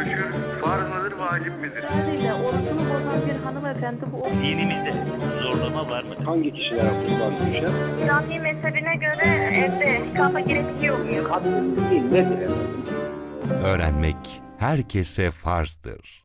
Rüşvet farz mıdır, vacip midir? Sadece orucunu bozan bir hanımefendi bu Dinimizde zorlama var mıdır? hangi kişilere kurban düşer? İslami mezhebine göre evde nikahla gerekiyor muyum? Kadın değil nedir? Öğrenmek herkese farzdır.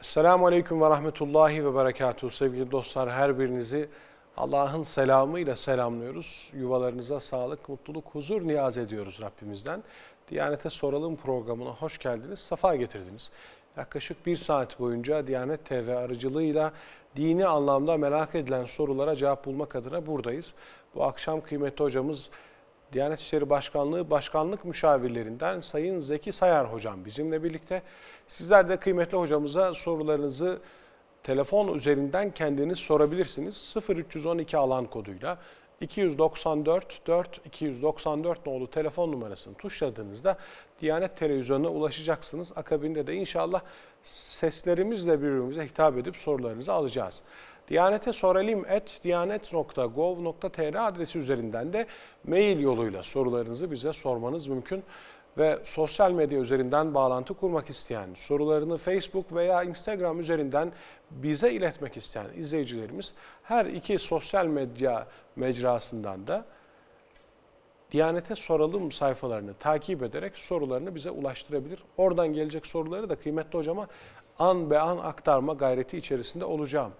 Selamun Aleyküm ve Rahmetullahi ve Berekatuhu. Sevgili dostlar her birinizi Allah'ın selamıyla selamlıyoruz. Yuvalarınıza sağlık, mutluluk, huzur niyaz ediyoruz Rabbimizden. Diyanete Soralım programına hoş geldiniz, safa getirdiniz. Yaklaşık bir saat boyunca Diyanet TV aracılığıyla dini anlamda merak edilen sorulara cevap bulmak adına buradayız. Bu akşam kıymetli hocamız Diyanet İşleri Başkanlığı Başkanlık Müşavirlerinden Sayın Zeki Sayar Hocam bizimle birlikte. Sizler de kıymetli hocamıza sorularınızı telefon üzerinden kendiniz sorabilirsiniz. 0312 alan koduyla 294 4 294 nolu telefon numarasını tuşladığınızda Diyanet Televizyonu'na ulaşacaksınız. Akabinde de inşallah seslerimizle birbirimize hitap edip sorularınızı alacağız. Diyanete soralım et diyanet.gov.tr adresi üzerinden de mail yoluyla sorularınızı bize sormanız mümkün. Ve sosyal medya üzerinden bağlantı kurmak isteyen, sorularını Facebook veya Instagram üzerinden bize iletmek isteyen izleyicilerimiz her iki sosyal medya mecrasından da Diyanete soralım sayfalarını takip ederek sorularını bize ulaştırabilir. Oradan gelecek soruları da kıymetli hocama an be an aktarma gayreti içerisinde olacağım.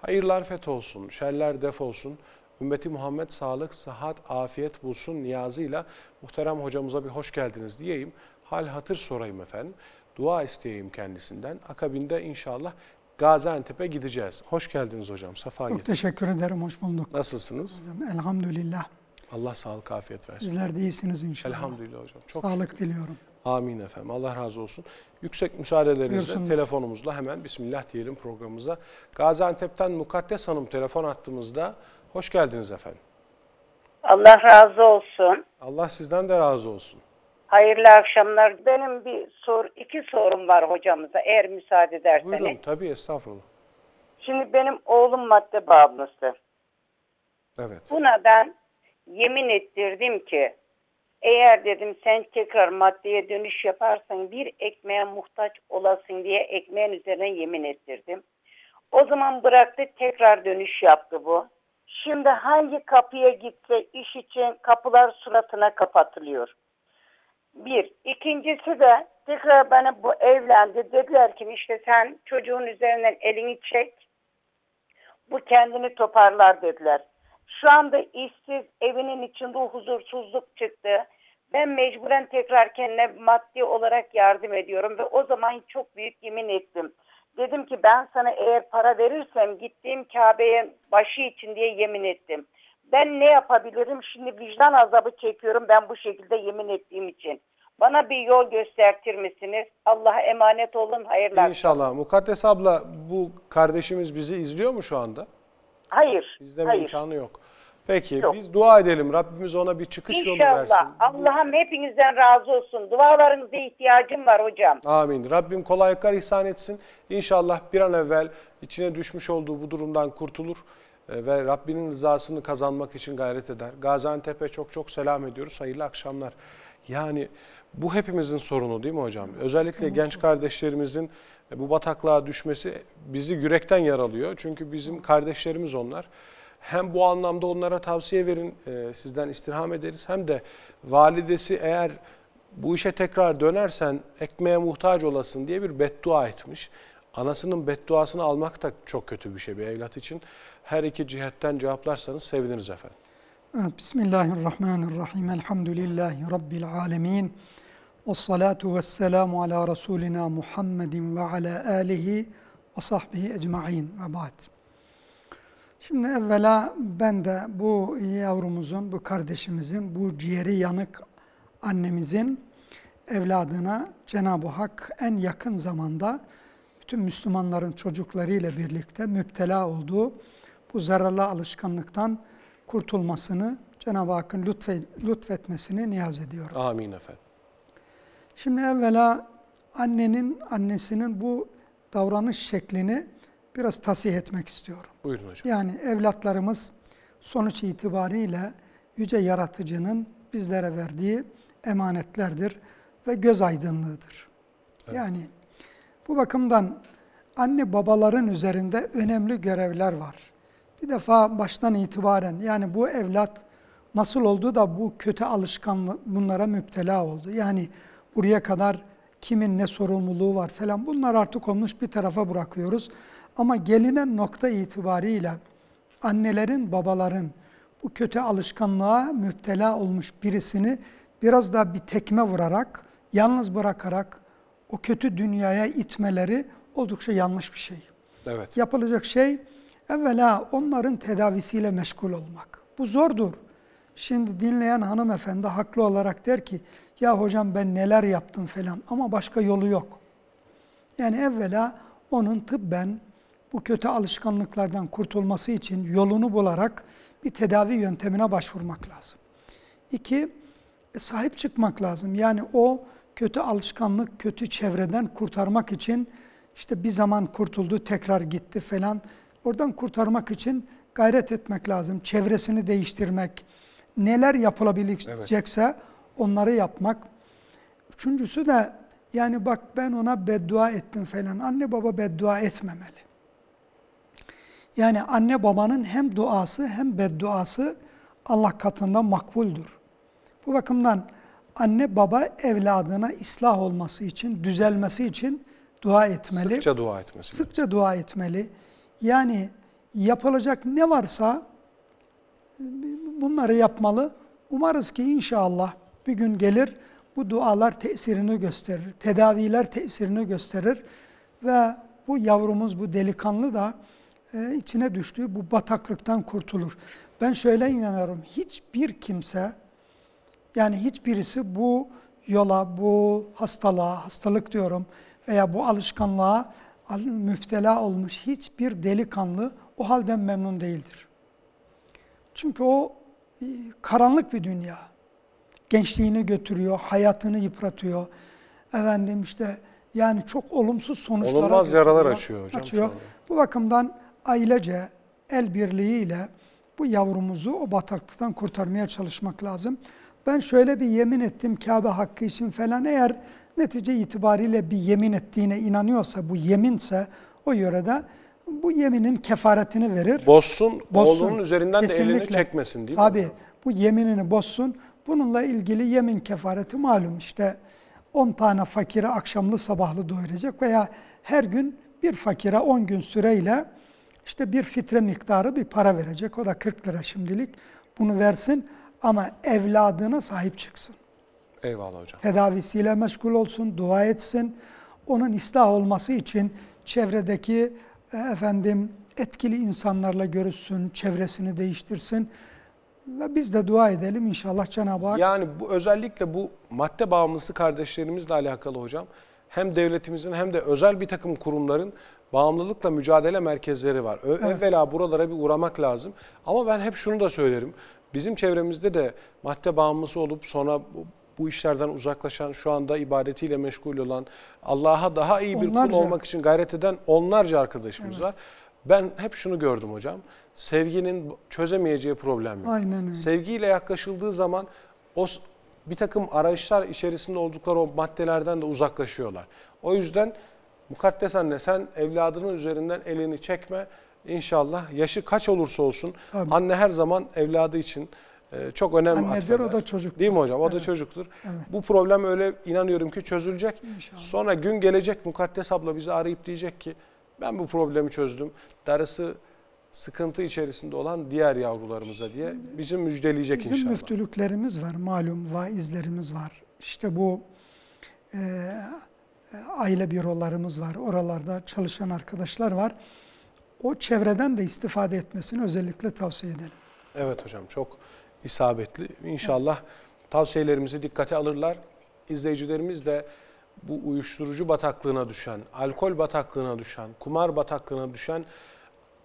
Hayırlar feth olsun, şerler def olsun. Ümmeti Muhammed sağlık, sıhhat, afiyet bulsun niyazıyla muhterem hocamıza bir hoş geldiniz diyeyim. Hal hatır sorayım efendim. Dua isteyeyim kendisinden. Akabinde inşallah Gaziantep'e gideceğiz. Hoş geldiniz hocam. Safa Çok getirdiniz. teşekkür ederim, hoş bulduk. Nasılsınız? Hocam, Elhamdülillah. Allah sağlık, afiyet versin. Sizler de iyisiniz inşallah. Elhamdülillah hocam. Çok Sağlık diliyorum. Amin efendim. Allah razı olsun. Yüksek müsaadelerinizle telefonumuzla hemen Bismillah diyelim programımıza. Gaziantep'ten Mukaddes Hanım telefon attığımızda hoş geldiniz efendim. Allah razı olsun. Allah sizden de razı olsun. Hayırlı akşamlar. Benim bir sor, iki sorum var hocamıza eğer müsaade ederseniz. Buyurun tabii estağfurullah. Şimdi benim oğlum madde bağımlısı. Evet. Buna ben yemin ettirdim ki eğer dedim sen tekrar maddeye dönüş yaparsan bir ekmeğe muhtaç olasın diye ekmeğin üzerine yemin ettirdim. O zaman bıraktı tekrar dönüş yaptı bu. Şimdi hangi kapıya gitse iş için kapılar suratına kapatılıyor. Bir. İkincisi de tekrar bana bu evlendi. Dediler ki işte sen çocuğun üzerinden elini çek. Bu kendini toparlar dediler. Şu anda işsiz evinin içinde huzursuzluk çıktı. Ben mecburen tekrar kendine maddi olarak yardım ediyorum ve o zaman çok büyük yemin ettim. Dedim ki ben sana eğer para verirsem gittiğim Kabe'ye başı için diye yemin ettim. Ben ne yapabilirim? Şimdi vicdan azabı çekiyorum ben bu şekilde yemin ettiğim için. Bana bir yol göstertir misiniz? Allah'a emanet olun. Hayırlı akşamlar. İnşallah. Mukaddes abla bu kardeşimiz bizi izliyor mu şu anda? Hayır. İzleme hayır. imkanı yok. Peki Yok. biz dua edelim. Rabbimiz ona bir çıkış yolu versin. İnşallah. Allah'ım hepinizden razı olsun. Dualarınıza ihtiyacım var hocam. Amin. Rabbim kolaylıklar ihsan etsin. İnşallah bir an evvel içine düşmüş olduğu bu durumdan kurtulur e, ve Rabbinin rızasını kazanmak için gayret eder. Gaziantep'e çok çok selam ediyoruz. Hayırlı akşamlar. Yani bu hepimizin sorunu değil mi hocam? Özellikle genç kardeşlerimizin e, bu bataklığa düşmesi bizi yürekten yaralıyor. Çünkü bizim kardeşlerimiz onlar. Hem bu anlamda onlara tavsiye verin, e, sizden istirham ederiz. Hem de validesi eğer bu işe tekrar dönersen ekmeğe muhtaç olasın diye bir beddua etmiş. Anasının bedduasını almak da çok kötü bir şey bir evlat için. Her iki cihetten cevaplarsanız seviniriz efendim. Bismillahirrahmanirrahim. Elhamdülillahi Rabbil alemin. Ve salatu ve selamu ala Resulina Muhammedin ve ala alihi ve sahbihi ecma'in ve ba'd. Şimdi evvela ben de bu yavrumuzun, bu kardeşimizin, bu ciğeri yanık annemizin evladına Cenab-ı Hak en yakın zamanda bütün Müslümanların çocuklarıyla birlikte müptela olduğu bu zararlı alışkanlıktan kurtulmasını Cenab-ı Hakk'ın lütfe, lütfetmesini niyaz ediyorum. Amin efendim. Şimdi evvela annenin, annesinin bu davranış şeklini biraz tasih etmek istiyorum. Buyurun hocam. Yani evlatlarımız sonuç itibariyle Yüce Yaratıcı'nın bizlere verdiği emanetlerdir ve göz aydınlığıdır. Yani bu bakımdan anne babaların üzerinde önemli görevler var. Bir defa baştan itibaren yani bu evlat nasıl oldu da bu kötü alışkanlık bunlara müptela oldu. Yani buraya kadar kimin ne sorumluluğu var falan bunlar artık olmuş bir tarafa bırakıyoruz. Ama gelinen nokta itibariyle annelerin, babaların bu kötü alışkanlığa müptela olmuş birisini biraz daha bir tekme vurarak, yalnız bırakarak o kötü dünyaya itmeleri oldukça yanlış bir şey. Evet. Yapılacak şey evvela onların tedavisiyle meşgul olmak. Bu zordur. Şimdi dinleyen hanımefendi haklı olarak der ki ya hocam ben neler yaptım falan ama başka yolu yok. Yani evvela onun tıbben bu kötü alışkanlıklardan kurtulması için yolunu bularak bir tedavi yöntemine başvurmak lazım. İki, e, sahip çıkmak lazım. Yani o kötü alışkanlık, kötü çevreden kurtarmak için işte bir zaman kurtuldu, tekrar gitti falan. Oradan kurtarmak için gayret etmek lazım. Çevresini değiştirmek, neler yapılabilecekse onları yapmak. Üçüncüsü de yani bak ben ona beddua ettim falan. Anne baba beddua etmemeli. Yani anne babanın hem duası hem bedduası Allah katında makbuldür. Bu bakımdan anne baba evladına ıslah olması için, düzelmesi için dua etmeli. Sıkça dua etmesi. Sıkça dua etmeli. Yani yapılacak ne varsa bunları yapmalı. Umarız ki inşallah bir gün gelir bu dualar tesirini gösterir. Tedaviler tesirini gösterir ve bu yavrumuz, bu delikanlı da e, içine düştüğü bu bataklıktan kurtulur. Ben şöyle inanıyorum. Hiçbir kimse yani hiçbirisi bu yola, bu hastalığa, hastalık diyorum veya bu alışkanlığa al- müptela olmuş hiçbir delikanlı o halden memnun değildir. Çünkü o e, karanlık bir dünya. Gençliğini götürüyor, hayatını yıpratıyor. Efendim işte yani çok olumsuz sonuçlara Olunmaz yaralar açıyor hocam Açıyor. Bu bakımdan ailece el birliğiyle bu yavrumuzu o bataklıktan kurtarmaya çalışmak lazım. Ben şöyle bir yemin ettim Kabe hakkı için falan eğer netice itibariyle bir yemin ettiğine inanıyorsa bu yeminse o yörede bu yeminin kefaretini verir. Bozsun, Bozsun. oğlunun üzerinden de elini Kesinlikle. çekmesin değil mi? Tabii hocam? bu yeminini bozsun. Bununla ilgili yemin kefareti malum işte 10 tane fakire akşamlı sabahlı doyuracak veya her gün bir fakire 10 gün süreyle işte bir fitre miktarı bir para verecek. O da 40 lira şimdilik. Bunu versin ama evladına sahip çıksın. Eyvallah hocam. Tedavisiyle meşgul olsun, dua etsin. Onun ıslah olması için çevredeki e, efendim etkili insanlarla görüşsün, çevresini değiştirsin. Ve biz de dua edelim inşallah Cenab-ı Hak Yani bu özellikle bu madde bağımlısı kardeşlerimizle alakalı hocam hem devletimizin hem de özel bir takım kurumların bağımlılıkla mücadele merkezleri var. Ö- Evvela buralara bir uğramak lazım. Ama ben hep şunu da söylerim. Bizim çevremizde de madde bağımlısı olup sonra bu, işlerden uzaklaşan, şu anda ibadetiyle meşgul olan, Allah'a daha iyi bir kul Onlarca. olmak için gayret eden onlarca arkadaşımız var. Ben hep şunu gördüm hocam. Sevginin çözemeyeceği problem yok. Aynen öyle. Sevgiyle yaklaşıldığı zaman o bir takım arayışlar içerisinde oldukları o maddelerden de uzaklaşıyorlar. O yüzden mukaddes anne sen evladının üzerinden elini çekme. İnşallah yaşı kaç olursa olsun Tabii. anne her zaman evladı için e, çok önem Annedir, o da çocuktur. Değil mi hocam? O da çocuktur. Bu problem öyle inanıyorum ki çözülecek. Sonra gün gelecek mukaddes abla bizi arayıp diyecek ki ben bu problemi çözdüm. Darısı sıkıntı içerisinde olan diğer yavrularımıza diye bizi müjdeleyecek Bizim inşallah. müftülüklerimiz var, malum vaizlerimiz var. İşte bu e, aile bürolarımız var, oralarda çalışan arkadaşlar var. O çevreden de istifade etmesini özellikle tavsiye ederim. Evet hocam çok isabetli. İnşallah tavsiyelerimizi dikkate alırlar. İzleyicilerimiz de bu uyuşturucu bataklığına düşen, alkol bataklığına düşen, kumar bataklığına düşen,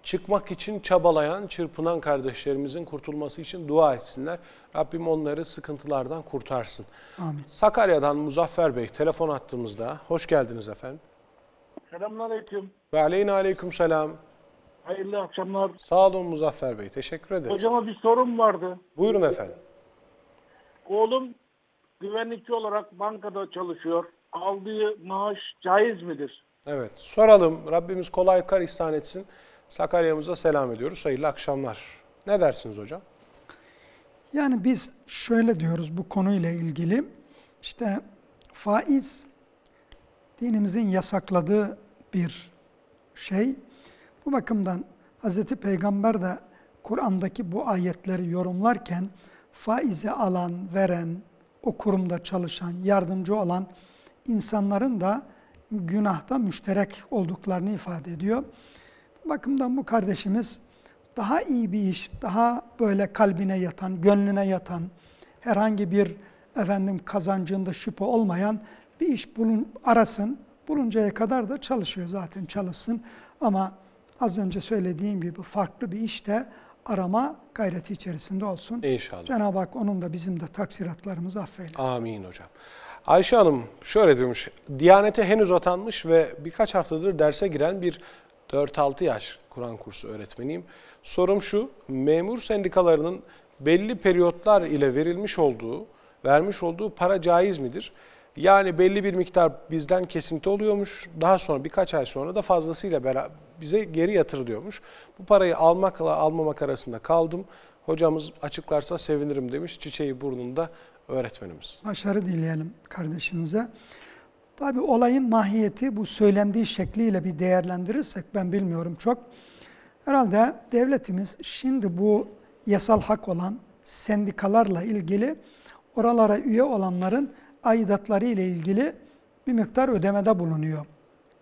çıkmak için çabalayan, çırpınan kardeşlerimizin kurtulması için dua etsinler. Rabbim onları sıkıntılardan kurtarsın. Amin. Sakarya'dan Muzaffer Bey telefon attığımızda. Hoş geldiniz efendim. Selamünaleyküm. Ve aleyhine aleyküm selam. Hayırlı akşamlar. Sağ olun Muzaffer Bey. Teşekkür ederiz. Hocama bir sorum vardı. Buyurun efendim. Oğlum güvenlikçi olarak bankada çalışıyor. aldığı maaş caiz midir? Evet soralım. Rabbimiz kolaylıklar ihsan etsin. Sakarya'mıza selam ediyoruz. Hayırlı akşamlar. Ne dersiniz hocam? Yani biz şöyle diyoruz bu konuyla ilgili. İşte faiz dinimizin yasakladığı bir şey. Bu bakımdan Hz. Peygamber de Kur'an'daki bu ayetleri yorumlarken faizi alan, veren, o kurumda çalışan, yardımcı olan insanların da günahta müşterek olduklarını ifade ediyor. Bakımdan bu kardeşimiz daha iyi bir iş, daha böyle kalbine yatan, gönlüne yatan, herhangi bir efendim kazancında şüphe olmayan bir iş bulun, arasın. Buluncaya kadar da çalışıyor zaten çalışsın. Ama az önce söylediğim gibi farklı bir işte arama gayreti içerisinde olsun. İnşallah. Cenab-ı Hak onun da bizim de taksiratlarımızı affeylesin. Amin hocam. Ayşe Hanım şöyle demiş. Diyanete henüz atanmış ve birkaç haftadır derse giren bir 4-6 yaş Kur'an kursu öğretmeniyim. Sorum şu, memur sendikalarının belli periyotlar ile verilmiş olduğu, vermiş olduğu para caiz midir? Yani belli bir miktar bizden kesinti oluyormuş. Daha sonra birkaç ay sonra da fazlasıyla bize geri yatırılıyormuş. Bu parayı almakla almamak arasında kaldım. Hocamız açıklarsa sevinirim demiş. Çiçeği burnunda öğretmenimiz. Başarı dileyelim kardeşimize. Tabi olayın mahiyeti bu söylendiği şekliyle bir değerlendirirsek ben bilmiyorum çok. Herhalde devletimiz şimdi bu yasal hak olan sendikalarla ilgili oralara üye olanların aidatları ile ilgili bir miktar ödemede bulunuyor.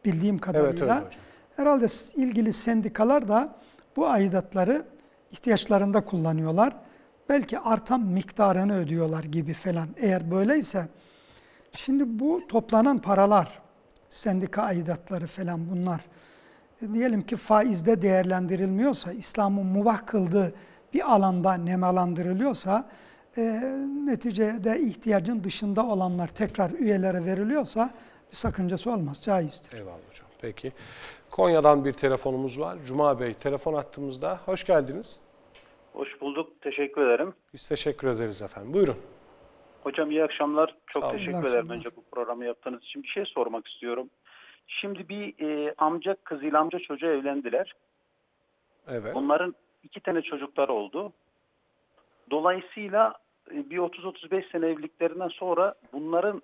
Bildiğim kadarıyla. hocam. Herhalde ilgili sendikalar da bu aidatları ihtiyaçlarında kullanıyorlar. Belki artan miktarını ödüyorlar gibi falan. Eğer böyleyse şimdi bu toplanan paralar, sendika aidatları falan bunlar e, diyelim ki faizde değerlendirilmiyorsa, İslam'ın mubah kıldığı bir alanda nemalandırılıyorsa, e, neticede ihtiyacın dışında olanlar tekrar üyelere veriliyorsa bir sakıncası olmaz, caizdir. Eyvallah hocam. Peki. Konya'dan bir telefonumuz var. Cuma Bey telefon attığımızda. Hoş geldiniz. Hoş bulduk. Teşekkür ederim. Biz teşekkür ederiz efendim. Buyurun. Hocam iyi akşamlar. Çok Sağ teşekkür ederim akşamlar. önce bu programı yaptığınız için. Bir şey sormak istiyorum. Şimdi bir e, amca kızıyla amca çocuğu evlendiler. Evet. Onların iki tane çocukları oldu. Dolayısıyla e, bir 30-35 sene evliliklerinden sonra bunların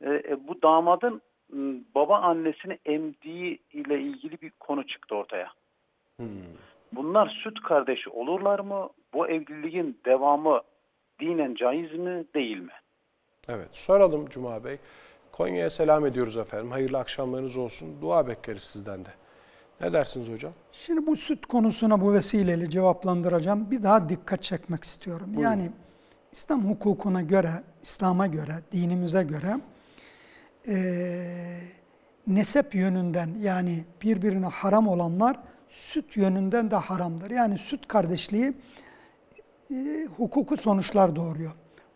e, e, bu damadın m, baba annesini emdiği ile ilgili bir konu çıktı ortaya. Hmm. Bunlar süt kardeşi olurlar mı? Bu evliliğin devamı dinen caiz mi değil mi? Evet. Soralım Cuma Bey. Konya'ya selam ediyoruz efendim. Hayırlı akşamlarınız olsun. Dua bekleriz sizden de. Ne dersiniz hocam? Şimdi bu süt konusuna bu vesileyle cevaplandıracağım. Bir daha dikkat çekmek istiyorum. Yani İslam hukukuna göre, İslam'a göre, dinimize göre eee nesep yönünden yani birbirine haram olanlar süt yönünden de haramdır. Yani süt kardeşliği e, hukuku sonuçlar doğuruyor.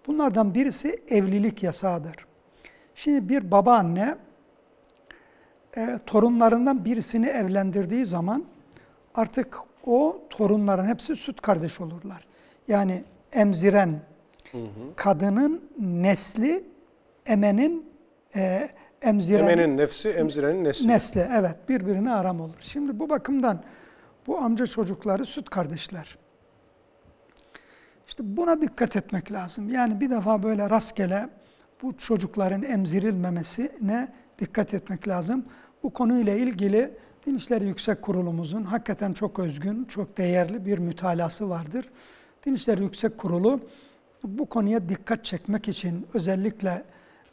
Bunlardan birisi evlilik yasağıdır. Şimdi bir baba anne e, torunlarından birisini evlendirdiği zaman artık o torunların hepsi süt kardeş olurlar. Yani emziren kadının nesli emenin e, emziren Emenin nefsi, emzirenin nesli. nesli evet birbirine aram olur. Şimdi bu bakımdan bu amca çocukları süt kardeşler. İşte buna dikkat etmek lazım. Yani bir defa böyle rastgele bu çocukların emzirilmemesine dikkat etmek lazım. Bu konuyla ilgili Din İşleri Yüksek Kurulumuzun hakikaten çok özgün, çok değerli bir mütalası vardır. Din İşleri Yüksek Kurulu bu konuya dikkat çekmek için özellikle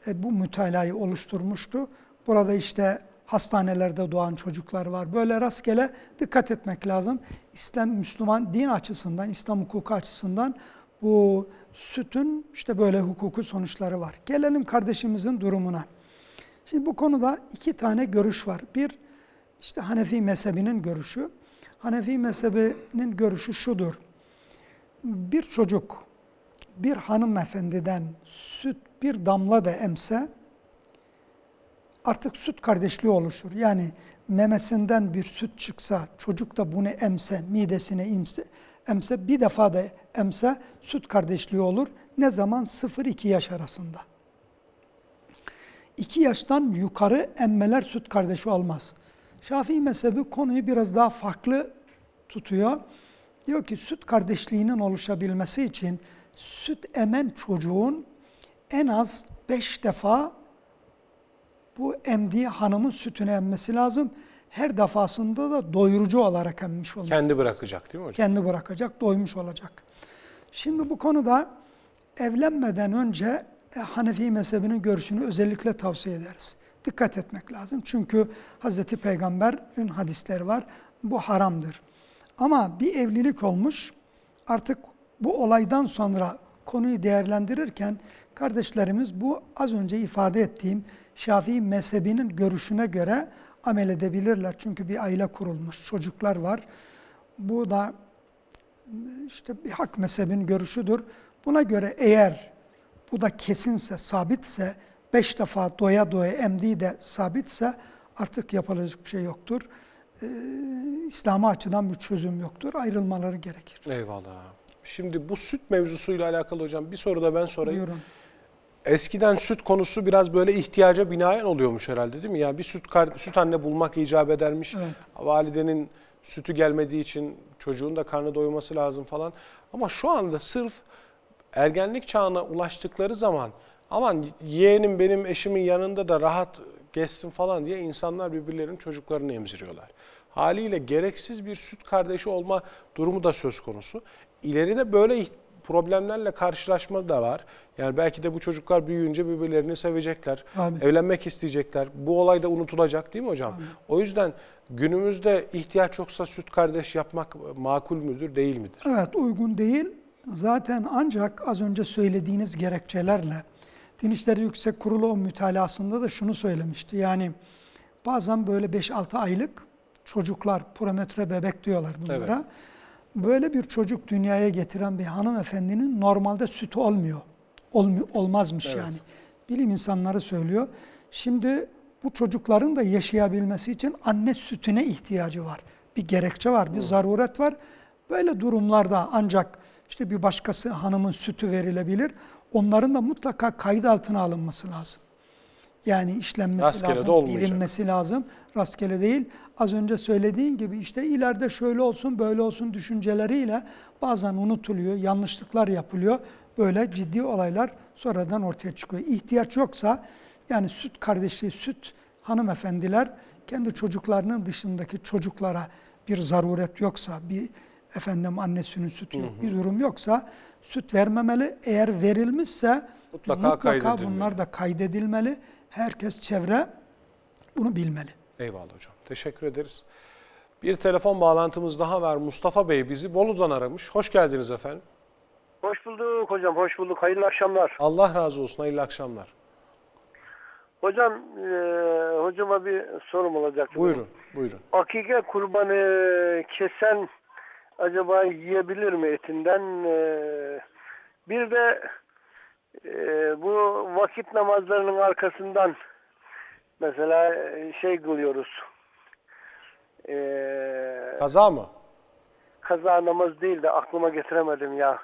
e, bu mütalayı oluşturmuştu. Burada işte hastanelerde doğan çocuklar var. Böyle rastgele dikkat etmek lazım. İslam, Müslüman din açısından, İslam hukuku açısından bu sütün işte böyle hukuku sonuçları var. Gelelim kardeşimizin durumuna. Şimdi bu konuda iki tane görüş var. Bir, işte Hanefi mezhebinin görüşü. Hanefi mezhebinin görüşü şudur. Bir çocuk bir hanımefendiden süt bir damla da emse artık süt kardeşliği oluşur. Yani memesinden bir süt çıksa, çocuk da bunu emse, midesine imse, emse, bir defa da emse süt kardeşliği olur. Ne zaman? 0-2 yaş arasında. 2 yaştan yukarı emmeler süt kardeşi olmaz. Şafii mezhebi konuyu biraz daha farklı tutuyor. Diyor ki süt kardeşliğinin oluşabilmesi için süt emen çocuğun en az 5 defa bu emdiği hanımın sütünü emmesi lazım. Her defasında da doyurucu olarak emmiş olması Kendi bırakacak değil mi hocam? kendi bırakacak, doymuş olacak. Şimdi bu konuda evlenmeden önce e, Hanefi mezhebinin görüşünü özellikle tavsiye ederiz. Dikkat etmek lazım. Çünkü Hazreti Peygamber'in hadisleri var. Bu haramdır. Ama bir evlilik olmuş. Artık bu olaydan sonra konuyu değerlendirirken kardeşlerimiz bu az önce ifade ettiğim Şafii mezhebinin görüşüne göre amel edebilirler. Çünkü bir aile kurulmuş, çocuklar var. Bu da işte bir hak mezhebin görüşüdür. Buna göre eğer bu da kesinse, sabitse, beş defa doya doya emdiği de sabitse artık yapılacak bir şey yoktur. Ee, İslami açıdan bir çözüm yoktur. Ayrılmaları gerekir. Eyvallah. Şimdi bu süt mevzusuyla alakalı hocam bir soru da ben sorayım. Buyurun. Eskiden süt konusu biraz böyle ihtiyaca binaen oluyormuş herhalde değil mi? Yani bir süt kar- süt anne bulmak icap edermiş. Evet. Validenin sütü gelmediği için çocuğun da karnı doyması lazım falan. Ama şu anda sırf ergenlik çağına ulaştıkları zaman aman yeğenim benim eşimin yanında da rahat geçsin falan diye insanlar birbirlerinin çocuklarını emziriyorlar. Haliyle gereksiz bir süt kardeşi olma durumu da söz konusu. İleride böyle problemlerle karşılaşma da var. Yani belki de bu çocuklar büyüyünce birbirlerini sevecekler, Amin. evlenmek isteyecekler. Bu olay da unutulacak değil mi hocam? O yüzden günümüzde ihtiyaç yoksa süt kardeş yapmak makul müdür, değil midir? Evet uygun değil. Zaten ancak az önce söylediğiniz gerekçelerle Din İşleri Yüksek Kurulu o mütalasında da şunu söylemişti. Yani bazen böyle 5-6 aylık çocuklar, prometre bebek diyorlar bunlara. Evet. Böyle bir çocuk dünyaya getiren bir hanımefendinin normalde sütü olmuyor. Olmu- olmazmış Evet. yani. Bilim insanları söylüyor. Şimdi bu çocukların da yaşayabilmesi için anne sütüne ihtiyacı var. Bir gerekçe var, bir zaruret var. Böyle durumlarda ancak işte bir başkası hanımın sütü verilebilir. Onların da mutlaka kayıt altına alınması lazım. Yani işlenmesi Rastgele lazım, bilinmesi lazım. Rastgele değil. Az önce söylediğin gibi işte ileride şöyle olsun, böyle olsun düşünceleriyle bazen unutuluyor, yanlışlıklar yapılıyor. Böyle ciddi olaylar sonradan ortaya çıkıyor. İhtiyaç yoksa yani süt kardeşliği, süt hanımefendiler kendi çocuklarının dışındaki çocuklara bir zaruret yoksa, bir efendim annesinin sütü yok, bir durum yoksa süt vermemeli. Eğer verilmişse Mutlaka mutlaka bunlar da kaydedilmeli. Herkes çevre bunu bilmeli. Eyvallah hocam. Teşekkür ederiz. Bir telefon bağlantımız daha var. Mustafa Bey bizi Bolu'dan aramış. Hoş geldiniz efendim. Hoş bulduk hocam, hoş bulduk. Hayırlı akşamlar. Allah razı olsun. Hayırlı akşamlar. Hocam, e, hocama bir sorum olacak. Buyurun, buyurun. Akike kurbanı kesen acaba yiyebilir mi etinden? E, bir de bu vakit namazlarının arkasından mesela e, şey kılıyoruz. E, Kaza mı? kaza namaz değil de aklıma getiremedim ya.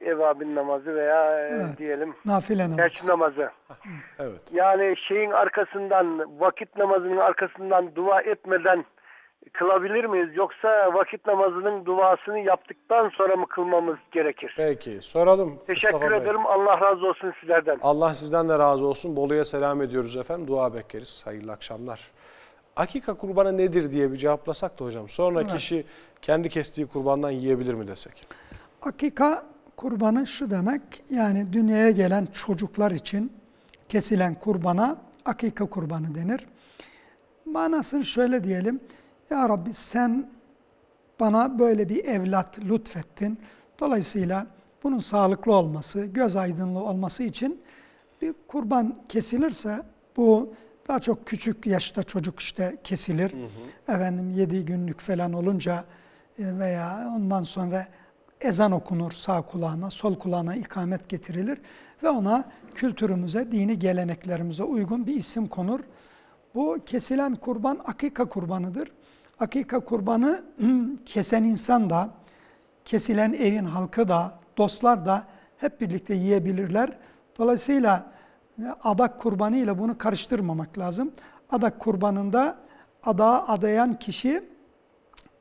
Evabin namazı veya e, Evet. diyelim Nafile namaz. Gerçi namazı. Evet. Yani şeyin arkasından, vakit namazının arkasından dua etmeden kılabilir miyiz? Yoksa vakit namazının duasını yaptıktan sonra mı kılmamız gerekir? Peki. Soralım Teşekkür Mustafa Bey. ederim. Allah razı olsun sizlerden. Allah sizden de razı olsun. Bolu'ya selam ediyoruz efendim. Dua bekleriz. Hayırlı akşamlar. Akika kurbanı nedir diye bir cevaplasak da hocam. Sonra Evet. kişi kendi kestiği kurbandan yiyebilir mi desek? Akika kurbanı şu demek, yani dünyaya gelen çocuklar için kesilen kurbana akika kurbanı denir. Manasını şöyle diyelim, Ya Rabbi sen bana böyle bir evlat lütfettin. Dolayısıyla bunun sağlıklı olması, göz aydınlığı olması için bir kurban kesilirse bu daha çok küçük yaşta çocuk işte kesilir. Efendim 7 günlük falan olunca e, veya ondan sonra ezan okunur sağ kulağına, sol kulağına ikamet getirilir ve ona kültürümüze, dini geleneklerimize uygun bir isim konur. Bu kesilen kurban akika kurbanıdır. Akika kurbanı kesen insan da, kesilen evin halkı da, dostlar da hep birlikte yiyebilirler. Dolayısıyla adak kurbanı ile bunu karıştırmamak lazım. Adak kurbanında adağa adayan kişi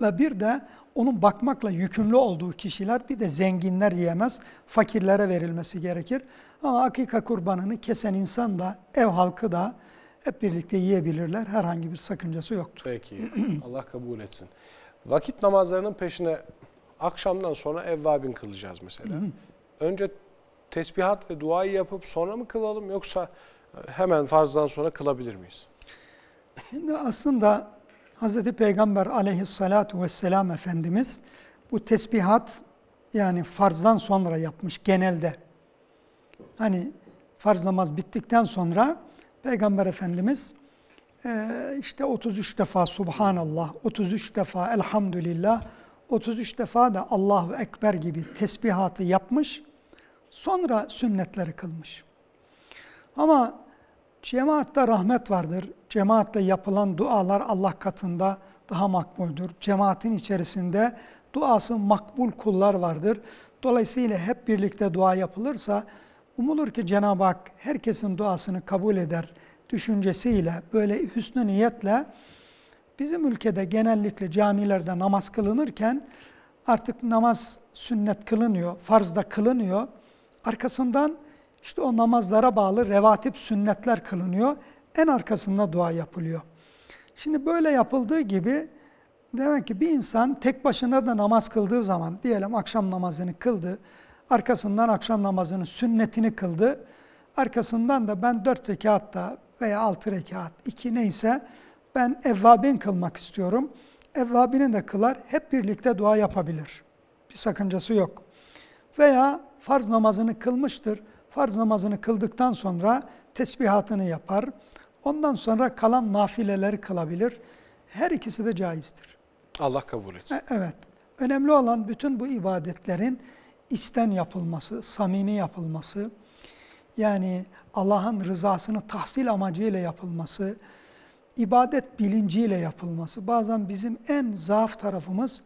ve bir de onun bakmakla yükümlü olduğu kişiler bir de zenginler yiyemez. Fakirlere verilmesi gerekir. Ama akika kurbanını kesen insan da ev halkı da hep birlikte yiyebilirler. Herhangi bir sakıncası yoktur. Peki. Allah kabul etsin. Vakit namazlarının peşine akşamdan sonra evvabin kılacağız mesela. Önce tesbihat ve duayı yapıp sonra mı kılalım yoksa hemen farzdan sonra kılabilir miyiz? Şimdi aslında Hz. Peygamber aleyhissalatu vesselam Efendimiz bu tesbihat yani farzdan sonra yapmış genelde. Hani farz namaz bittikten sonra Peygamber Efendimiz e, işte 33 defa Subhanallah, 33 defa Elhamdülillah, 33 defa da Allahu Ekber gibi tesbihatı yapmış. Sonra sünnetleri kılmış. Ama cemaatte rahmet vardır. Cemaatle yapılan dualar Allah katında daha makbuldür. Cemaatin içerisinde duası makbul kullar vardır. Dolayısıyla hep birlikte dua yapılırsa umulur ki Cenab-ı Hak herkesin duasını kabul eder düşüncesiyle, böyle hüsnü niyetle bizim ülkede genellikle camilerde namaz kılınırken artık namaz sünnet kılınıyor, farz da kılınıyor. Arkasından işte o namazlara bağlı revatip sünnetler kılınıyor. En arkasında dua yapılıyor. Şimdi böyle yapıldığı gibi demek ki bir insan tek başına da namaz kıldığı zaman diyelim akşam namazını kıldı. Arkasından akşam namazının sünnetini kıldı. Arkasından da ben dört rekatta veya altı rekat, iki neyse ben evvabin kılmak istiyorum. Evvabini de kılar, hep birlikte dua yapabilir. Bir sakıncası yok. Veya farz namazını kılmıştır. Farz namazını kıldıktan sonra tesbihatını yapar. Ondan sonra kalan nafileleri kılabilir. Her ikisi de caizdir. Allah kabul etsin. E- Evet. Önemli olan bütün bu ibadetlerin isten yapılması, samimi yapılması, yani Allah'ın rızasını tahsil amacıyla yapılması, ibadet bilinciyle yapılması. Bazen bizim en zaaf tarafımız,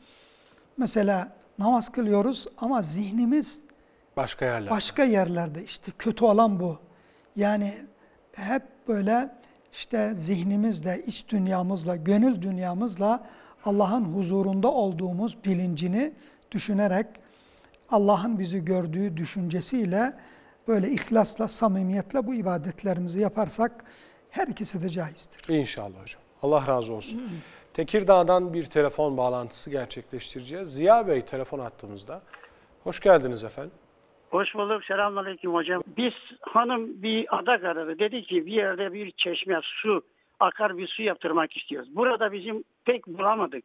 mesela namaz kılıyoruz ama zihnimiz Başka yerler. başka yerlerde işte kötü olan bu. Yani hep böyle işte zihnimizle, iç dünyamızla, gönül dünyamızla Allah'ın huzurunda olduğumuz bilincini düşünerek Allah'ın bizi gördüğü düşüncesiyle böyle ihlasla, samimiyetle bu ibadetlerimizi yaparsak her ikisi de caizdir. İnşallah hocam. Allah razı olsun. Tekirdağ'dan bir telefon bağlantısı gerçekleştireceğiz. Ziya Bey telefon attığımızda. Hoş geldiniz efendim. Hoş bulduk. Selamünaleyküm hocam. Biz hanım bir adak aradı. Dedi ki bir yerde bir çeşme su akar bir su yaptırmak istiyoruz. Burada bizim pek bulamadık.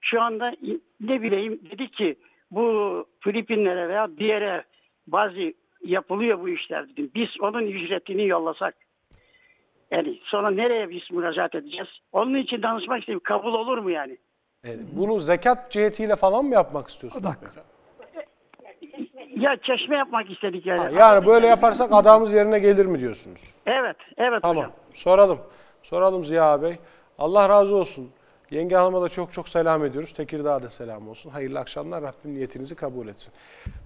Şu anda ne bileyim dedi ki bu Filipinlere veya bir yere bazı yapılıyor bu işler dedim. Biz onun ücretini yollasak. Yani sonra nereye biz müracaat edeceğiz? Onun için danışmak istedim. Kabul olur mu yani? Evet, bunu zekat cihetiyle falan mı yapmak istiyorsunuz? Adak. Ya çeşme yapmak istedik yani. Ha, yani böyle yaparsak adamız yerine gelir mi diyorsunuz? Evet, evet Tamam. hocam. Soralım. Soralım Ziya Bey. Allah razı olsun. Yenge Hanım'a da çok çok selam ediyoruz. Tekirdağ'a da selam olsun. Hayırlı akşamlar. Rabbim niyetinizi kabul etsin.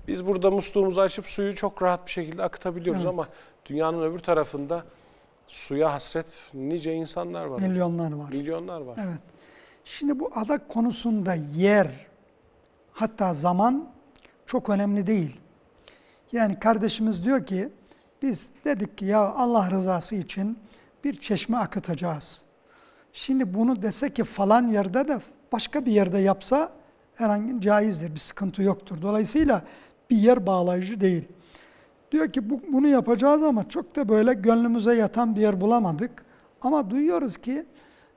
Biz burada musluğumuzu açıp suyu çok rahat bir şekilde akıtabiliyoruz Evet. ama dünyanın öbür tarafında suya hasret nice insanlar var. Milyonlar var. Milyonlar var. Evet. Şimdi bu adak konusunda yer hatta zaman çok önemli değil. Yani kardeşimiz diyor ki biz dedik ki ya Allah rızası için bir çeşme akıtacağız. Şimdi bunu dese ki falan yerde de başka bir yerde yapsa herhangi caizdir, bir sıkıntı yoktur. Dolayısıyla bir yer bağlayıcı değil. Diyor ki bu, bunu yapacağız ama çok da böyle gönlümüze yatan bir yer bulamadık. Ama duyuyoruz ki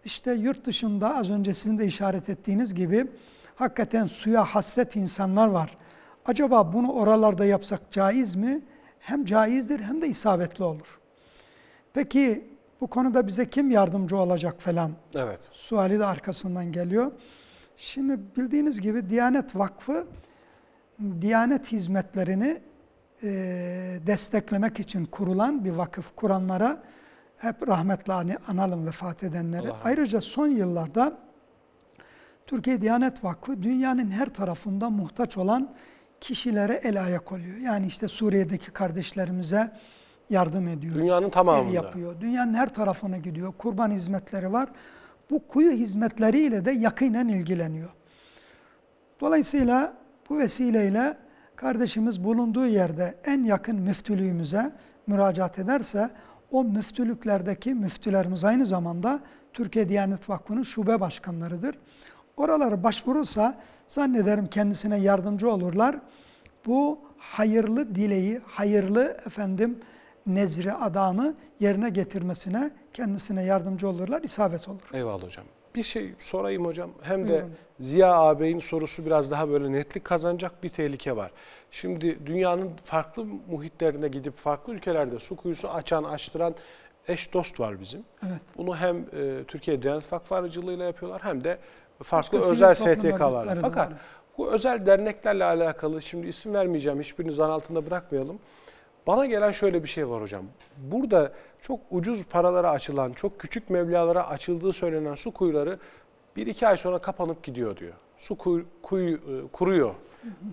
işte yurt dışında az önce sizin de işaret ettiğiniz gibi hakikaten suya hasret insanlar var. Acaba bunu oralarda yapsak caiz mi? Hem caizdir hem de isabetli olur. Peki bu konuda bize kim yardımcı olacak falan? Evet. Suali de arkasından geliyor. Şimdi bildiğiniz gibi Diyanet Vakfı Diyanet hizmetlerini e, desteklemek için kurulan bir vakıf. Kuranlara hep rahmetle ani- analım vefat edenleri. Allah Ayrıca son yıllarda Türkiye Diyanet Vakfı dünyanın her tarafında muhtaç olan kişilere el ayak oluyor. Yani işte Suriye'deki kardeşlerimize yardım ediyor. Dünyanın Ev tamamında. yapıyor. Dünyanın her tarafına gidiyor. Kurban hizmetleri var. Bu kuyu hizmetleriyle de yakinen ilgileniyor. Dolayısıyla bu vesileyle kardeşimiz bulunduğu yerde en yakın müftülüğümüze müracaat ederse o müftülüklerdeki müftülerimiz aynı zamanda Türkiye Diyanet Vakfı'nın şube başkanlarıdır. Oralara başvurursa zannederim kendisine yardımcı olurlar. Bu hayırlı dileği, hayırlı efendim nezri adağını yerine getirmesine kendisine yardımcı olurlar, isabet olur. Eyvallah hocam. Bir şey sorayım hocam. Hem de Buyurun. Ziya ağabeyin sorusu biraz daha böyle netlik kazanacak bir tehlike var. Şimdi dünyanın farklı muhitlerine gidip farklı ülkelerde su kuyusu açan, açtıran eş dost var bizim. Evet. Bunu hem e, Türkiye Diyanet Vakfı aracılığıyla yapıyorlar hem de farklı Başka özel de Fakat var. bu özel derneklerle alakalı şimdi isim vermeyeceğim, hiçbirini zan altında bırakmayalım. Bana gelen şöyle bir şey var hocam. Burada çok ucuz paralara açılan, çok küçük meblalara açıldığı söylenen su kuyuları bir iki ay sonra kapanıp gidiyor diyor. Su kuyu, kuyu, e, kuruyor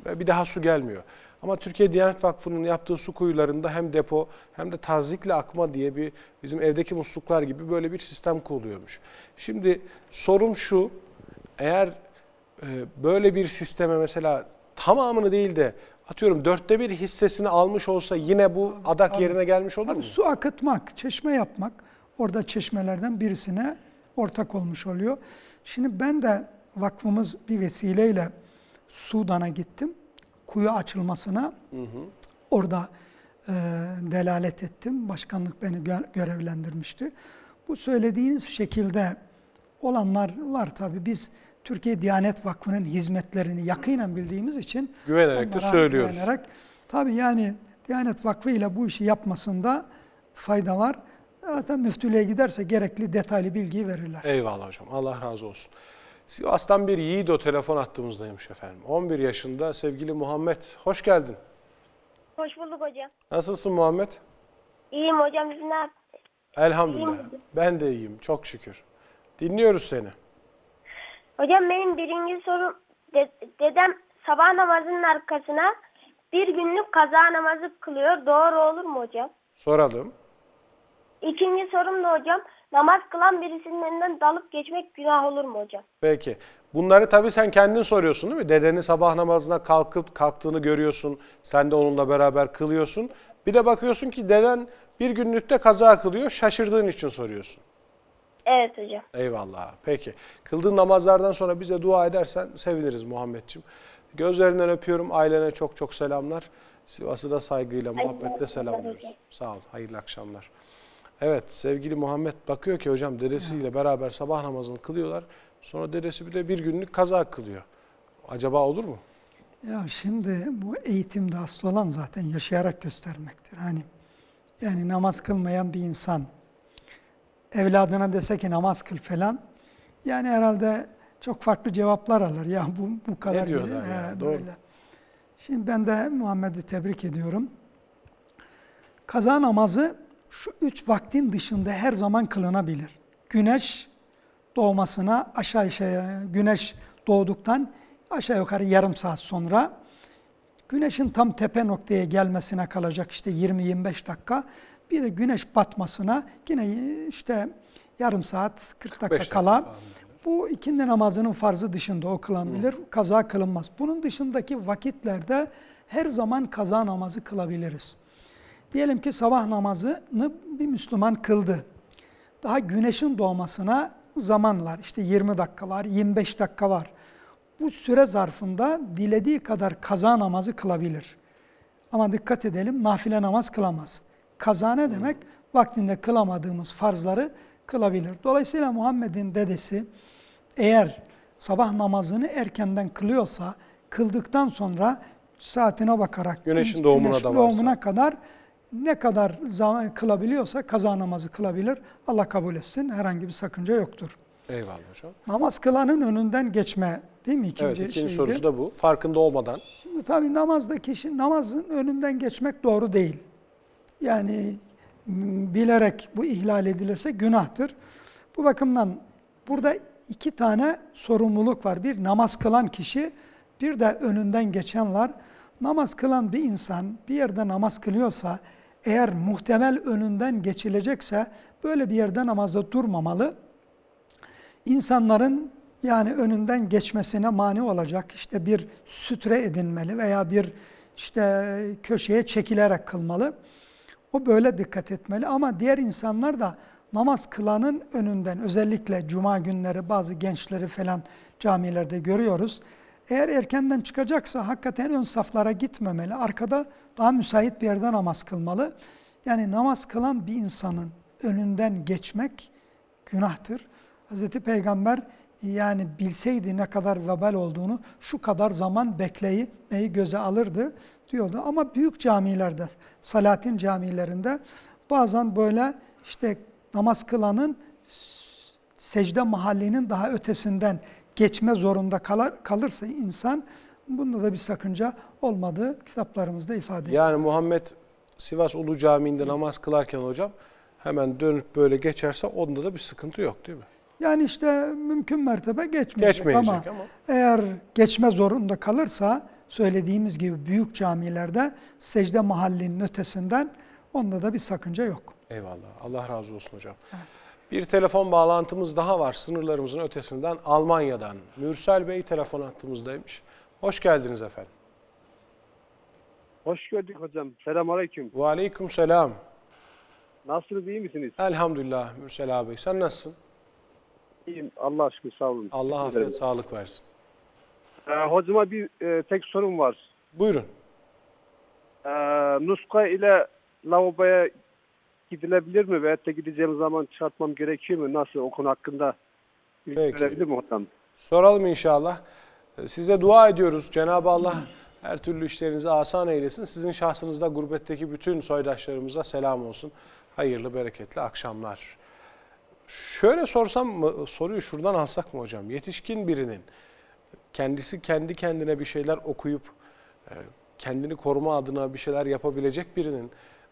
ve bir daha su gelmiyor. Ama Türkiye Diyanet Vakfı'nın yaptığı su kuyularında hem depo hem de tazikle akma diye bir bizim evdeki musluklar gibi böyle bir sistem kuruluyormuş. Şimdi sorum şu, eğer e, böyle bir sisteme mesela tamamını değil de atıyorum dörtte bir hissesini almış olsa yine bu adak yerine gelmiş olur Abi mu? su akıtmak, çeşme yapmak orada çeşmelerden birisine ortak olmuş oluyor. Şimdi ben de vakfımız bir vesileyle Sudan'a gittim. Kuyu açılmasına orada e, delalet ettim. Başkanlık beni gö- görevlendirmişti. Bu söylediğiniz şekilde olanlar var tabii. Biz Türkiye Diyanet Vakfı'nın hizmetlerini yakinen bildiğimiz için Güvenerek de söylüyoruz. güvenerek, tabii yani Diyanet Vakfı ile bu işi yapmasında fayda var. Zaten müftülüğe giderse gerekli detaylı bilgiyi verirler. Eyvallah hocam. Allah razı olsun. Sivas'tan bir Yiğido telefon attığımızdaymış efendim. 11 yaşında sevgili Muhammed. Hoş geldin. Hoş bulduk hocam. Nasılsın Muhammed? İyiyim hocam. Siz ne yap- Elhamdülillah. İyiyim. Ben de iyiyim. Çok şükür. Dinliyoruz seni. Hocam benim birinci sorum de- dedem sabah namazının arkasına bir günlük kaza namazı kılıyor. Doğru olur mu hocam? Soralım. İkinci sorum da hocam namaz kılan birisinin elinden dalıp geçmek günah olur mu hocam? Peki. Bunları tabii sen kendin soruyorsun değil mi? Dedenin sabah namazına kalkıp kalktığını görüyorsun. Sen de onunla beraber kılıyorsun. Bir de bakıyorsun ki deden bir günlükte kaza kılıyor. Şaşırdığın için soruyorsun. Evet hocam. Eyvallah. Peki. Kıldığın namazlardan sonra bize dua edersen seviniriz Muhammedciğim. Gözlerinden öpüyorum. Ailene çok çok selamlar. Sivas'ı da saygıyla, muhabbetle akşamlar selamlıyoruz. hocam. Sağ ol. Hayırlı akşamlar. Evet sevgili Muhammed bakıyor ki hocam dedesiyle beraber sabah namazını kılıyorlar. Sonra dedesi bir de bir günlük kaza kılıyor. Acaba olur mu? Ya şimdi bu eğitimde asıl olan zaten yaşayarak göstermektir. Hani yani namaz kılmayan bir insan evladına dese ki namaz kıl falan yani herhalde çok farklı cevaplar alır. Ya bu bu kadar diyorlar bile- ya, he, doğru. böyle. Şimdi ben de Muhammed'i tebrik ediyorum. Kaza namazı şu üç vaktin dışında her zaman kılınabilir. Güneş doğmasına aşağı aşağı güneş doğduktan aşağı yukarı yarım saat sonra güneşin tam tepe noktaya gelmesine kalacak işte 20-25 dakika. Bir de güneş batmasına yine işte yarım saat 40 dakika 45 dakika kala. Bu ikindi namazının farzı dışında o kılınabilir, kaza kılınmaz. Bunun dışındaki vakitlerde her zaman kaza namazı kılabiliriz. Diyelim ki sabah namazını bir Müslüman kıldı. Daha güneşin doğmasına zaman var. İşte 20 dakika var, 25 dakika var. Bu süre zarfında dilediği kadar kaza namazı kılabilir. Ama dikkat edelim nafile namaz kılamaz. Kaza ne demek? Vaktinde kılamadığımız farzları kılabilir. Dolayısıyla Muhammed'in dedesi eğer sabah namazını erkenden kılıyorsa kıldıktan sonra saatine bakarak Güneşin doğumuna güneş doğumuna kadar ne kadar zaman kılabiliyorsa kaza namazı kılabilir. Allah kabul etsin. Herhangi bir sakınca yoktur. Eyvallah hocam. Namaz kılanın önünden geçme değil mi? İkinci evet ikinci şeydi. sorusu da bu. Farkında olmadan. Şimdi tabii namazda kişi namazın önünden geçmek doğru değil. Yani m, bilerek bu ihlal edilirse günahtır. Bu bakımdan burada iki tane sorumluluk var. Bir namaz kılan kişi, bir de önünden geçen var. Namaz kılan bir insan bir yerde namaz kılıyorsa eğer muhtemel önünden geçilecekse böyle bir yerde namazda durmamalı. İnsanların yani önünden geçmesine mani olacak işte bir sütre edinmeli veya bir işte köşeye çekilerek kılmalı. O böyle dikkat etmeli ama diğer insanlar da namaz kılanın önünden özellikle cuma günleri bazı gençleri falan camilerde görüyoruz. Eğer erkenden çıkacaksa hakikaten ön saflara gitmemeli. Arkada daha müsait bir yerde namaz kılmalı. Yani namaz kılan bir insanın önünden geçmek günahtır. Hz. Peygamber yani bilseydi ne kadar vebal olduğunu şu kadar zaman beklemeyi göze alırdı diyordu. Ama büyük camilerde, Salatin camilerinde bazen böyle işte namaz kılanın secde mahallinin daha ötesinden geçme zorunda kalır, kalırsa insan bunda da bir sakınca olmadığı kitaplarımızda ifade ediyor. Yani Muhammed Sivas Ulu Camii'nde namaz kılarken hocam hemen dönüp böyle geçerse onda da bir sıkıntı yok değil mi? Yani işte mümkün mertebe geçmeyecek, Geçmeyecek ama, ama. eğer geçme zorunda kalırsa söylediğimiz gibi büyük camilerde secde mahallinin ötesinden onda da bir sakınca yok. Eyvallah. Allah razı olsun hocam. Bir telefon bağlantımız daha var sınırlarımızın ötesinden Almanya'dan. Mürsel Bey telefon hattımızdaymış. Hoş geldiniz efendim. Hoş gördük hocam. Selam aleyküm. Ve aleyküm selam. Nasılsınız iyi misiniz? Elhamdülillah Mürsel abi. Sen nasılsın? İyiyim. Allah aşkına sağ olun. Allah afiyet sağlık versin. Ee, hocama bir e, tek sorum var. Buyurun. Ee, nuska ile lavaboya gidilebilir mi? Veyahut da gideceğim zaman çıkartmam gerekiyor mu? Nasıl? O konu hakkında bilgi Peki. verebilir mi hocam? Soralım inşallah. Size dua ediyoruz. Cenab-ı Allah her türlü işlerinizi asan eylesin. Sizin şahsınızda gurbetteki bütün soydaşlarımıza selam olsun. Hayırlı, bereketli akşamlar. Şöyle sorsam mı, soruyu şuradan alsak mı hocam? Yetişkin birinin kendisi kendi kendine bir şeyler okuyup e, kendini koruma adına bir şeyler yapabilecek birinin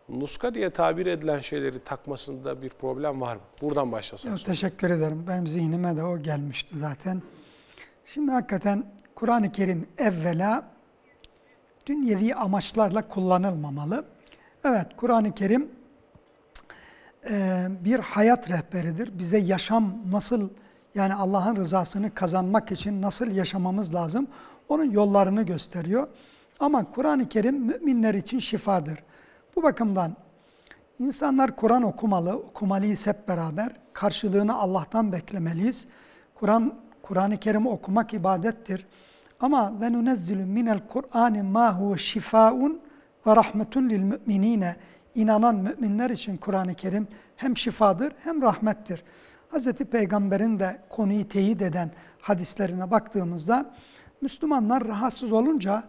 nuska diye tabir edilen şeyleri takmasında bir problem var mı? Buradan başlasak. Yok, teşekkür ederim. Benim zihnime de o gelmişti zaten. Şimdi hakikaten Kur'an-ı Kerim evvela dünyevi amaçlarla kullanılmamalı. Evet Kur'an-ı Kerim e, bir hayat rehberidir. Bize yaşam nasıl yani Allah'ın rızasını kazanmak için nasıl yaşamamız lazım onun yollarını gösteriyor. Ama Kur'an-ı Kerim müminler için şifadır. Bu bakımdan insanlar Kur'an okumalı, okumalıyız hep beraber. Karşılığını Allah'tan beklemeliyiz. Kur'an Kur'an-ı Kerim okumak ibadettir. Ama ve nunezzilu minel Kur'ani ma huve şifaun ve rahmetun lil müminine. İnanan müminler için Kur'an-ı Kerim hem şifadır hem rahmettir. Hz. Peygamber'in de konuyu teyit eden hadislerine baktığımızda Müslümanlar rahatsız olunca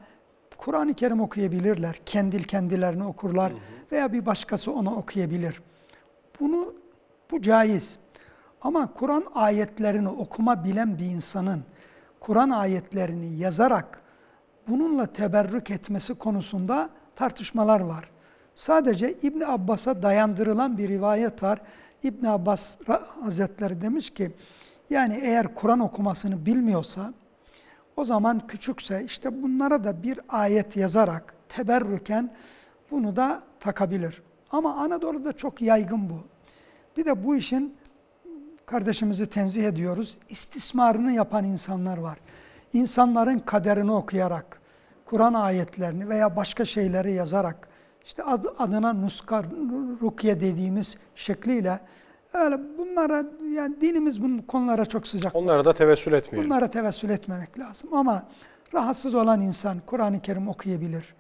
Kur'an-ı Kerim okuyabilirler. Kendil kendilerini okurlar veya bir başkası onu okuyabilir. Bunu bu caiz. Ama Kur'an ayetlerini okuma bilen bir insanın Kur'an ayetlerini yazarak bununla teberrük etmesi konusunda tartışmalar var. Sadece İbn Abbas'a dayandırılan bir rivayet var. İbn Abbas Hazretleri demiş ki yani eğer Kur'an okumasını bilmiyorsa o zaman küçükse işte bunlara da bir ayet yazarak teberrüken bunu da takabilir. Ama Anadolu'da çok yaygın bu. Bir de bu işin kardeşimizi tenzih ediyoruz. İstismarını yapan insanlar var. İnsanların kaderini okuyarak, Kur'an ayetlerini veya başka şeyleri yazarak, işte adına nuska, rukiye dediğimiz şekliyle öyle bunlara yani dinimiz bu konulara çok sıcak. Onlara da tevessül etmeyelim. Bunlara tevessül etmemek lazım ama rahatsız olan insan Kur'an-ı Kerim okuyabilir.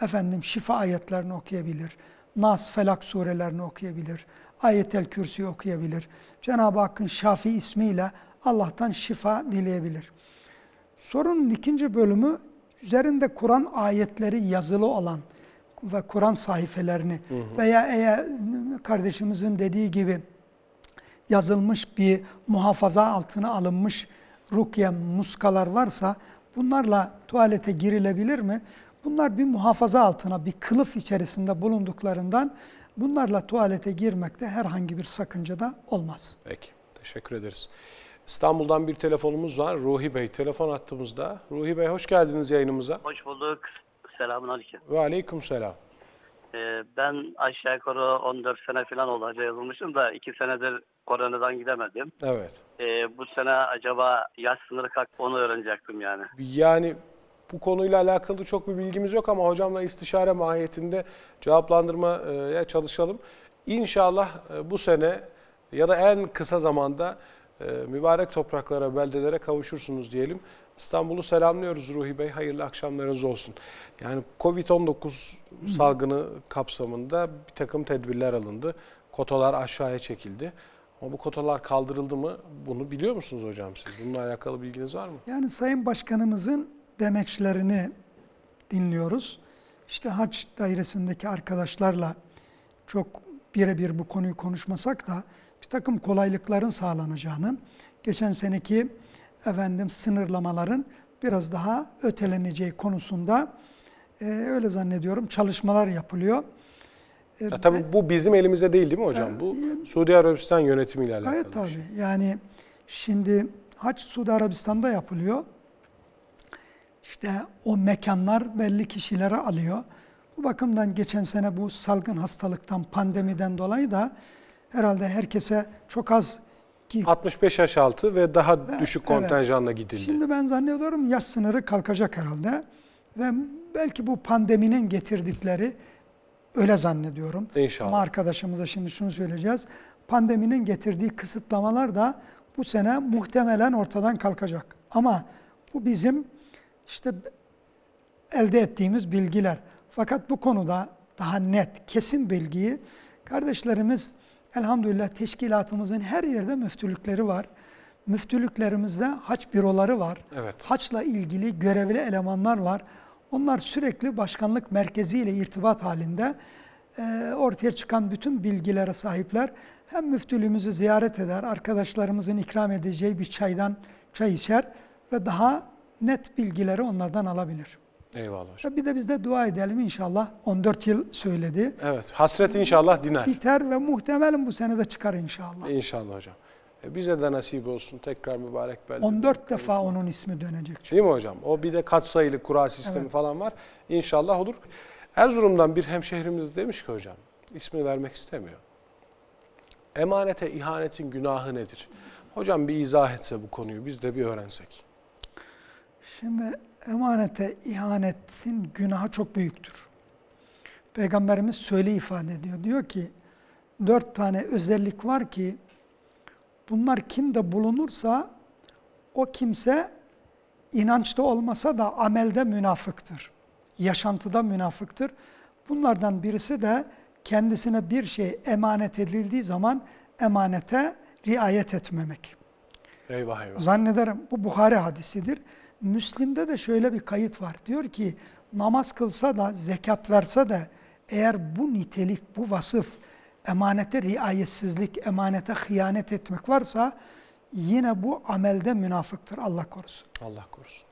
Efendim şifa ayetlerini okuyabilir. Nas, Felak surelerini okuyabilir. Ayetel Kürsi okuyabilir. Cenab-ı Hakk'ın Şafi ismiyle Allah'tan şifa dileyebilir. Sorunun ikinci bölümü üzerinde Kur'an ayetleri yazılı olan ve Kur'an sayfelerini hı hı. veya eğer kardeşimizin dediği gibi yazılmış bir muhafaza altına alınmış rukye muskalar varsa bunlarla tuvalete girilebilir mi? Bunlar bir muhafaza altına, bir kılıf içerisinde bulunduklarından bunlarla tuvalete girmekte herhangi bir sakınca da olmaz. Peki, teşekkür ederiz. İstanbul'dan bir telefonumuz var. Ruhi Bey telefon attığımızda. Ruhi Bey hoş geldiniz yayınımıza. Hoş bulduk. Selamun aleyküm. Ve aleyküm selam. Ee, ben aşağı yukarı 14 sene falan oldu hacca yazılmışım da 2 senedir koronadan gidemedim. Evet. Ee, bu sene acaba yaş sınırı kalktı onu öğrenecektim yani. Yani bu konuyla alakalı çok bir bilgimiz yok ama hocamla istişare mahiyetinde cevaplandırmaya çalışalım. İnşallah e, bu sene ya da en kısa zamanda e, mübarek topraklara, beldelere kavuşursunuz diyelim. İstanbul'u selamlıyoruz Ruhi Bey. Hayırlı akşamlarınız olsun. Yani Covid-19 salgını kapsamında bir takım tedbirler alındı. Kotalar aşağıya çekildi. Ama bu kotalar kaldırıldı mı? Bunu biliyor musunuz hocam siz? Bununla alakalı bilginiz var mı? Yani Sayın Başkanımızın demeçlerini dinliyoruz. İşte haç dairesindeki arkadaşlarla çok birebir bu konuyu konuşmasak da bir takım kolaylıkların sağlanacağını, geçen seneki efendim sınırlamaların biraz daha öteleneceği konusunda e, öyle zannediyorum çalışmalar yapılıyor. E, Ya tabii bu bizim elimizde değil değil mi hocam? Bu Suudi Arabistan yönetimiyle alakalı. Gayet tabii. Yani şimdi hac Suudi Arabistan'da yapılıyor. İşte o mekanlar belli kişilere alıyor. Bu bakımdan geçen sene bu salgın hastalıktan, pandemiden dolayı da herhalde herkese çok az ki 65 yaş altı ve daha düşük evet. kontenjanla gidildi. Şimdi ben zannediyorum yaş sınırı kalkacak herhalde. Ve belki bu pandeminin getirdikleri öyle zannediyorum. İnşallah. Ama arkadaşımıza şimdi şunu söyleyeceğiz. Pandeminin getirdiği kısıtlamalar da bu sene muhtemelen ortadan kalkacak. Ama bu bizim işte elde ettiğimiz bilgiler. Fakat bu konuda daha net, kesin bilgiyi kardeşlerimiz elhamdülillah teşkilatımızın her yerde müftülükleri var. Müftülüklerimizde haç büroları var. Evet. Haçla ilgili görevli elemanlar var. Onlar sürekli başkanlık merkeziyle irtibat halinde e, ortaya çıkan bütün bilgilere sahipler. Hem müftülüğümüzü ziyaret eder, arkadaşlarımızın ikram edeceği bir çaydan çay içer ve daha net bilgileri onlardan alabilir. Eyvallah hocam. Bir de biz de dua edelim inşallah. 14 yıl söyledi. Evet. Hasret inşallah diner. Biter ve muhtemelen bu sene de çıkar inşallah. İnşallah hocam. E bize de nasip olsun tekrar mübarek belde. 14 defa onun ismi dönecek. çünkü. Değil mi hocam? O bir de katsayılı kura sistemi Evet. falan var. İnşallah olur. Erzurum'dan bir hemşehrimiz demiş ki hocam, ismini vermek istemiyor. Emanete ihanetin günahı nedir? Hocam bir izah etse bu konuyu biz de bir öğrensek. Şimdi emanete ihanetin günahı çok büyüktür. Peygamberimiz söyle ifade ediyor. Diyor ki dört tane özellik var ki bunlar kimde bulunursa o kimse inançta olmasa da amelde münafıktır. Yaşantıda münafıktır. Bunlardan birisi de kendisine bir şey emanet edildiği zaman emanete riayet etmemek. Eyvah eyvah. Zannederim bu Buhari hadisidir. Müslim'de de şöyle bir kayıt var. Diyor ki namaz kılsa da zekat verse de eğer bu nitelik, bu vasıf emanete riayetsizlik, emanete hıyanet etmek varsa yine bu amelde münafıktır Allah korusun. Allah korusun.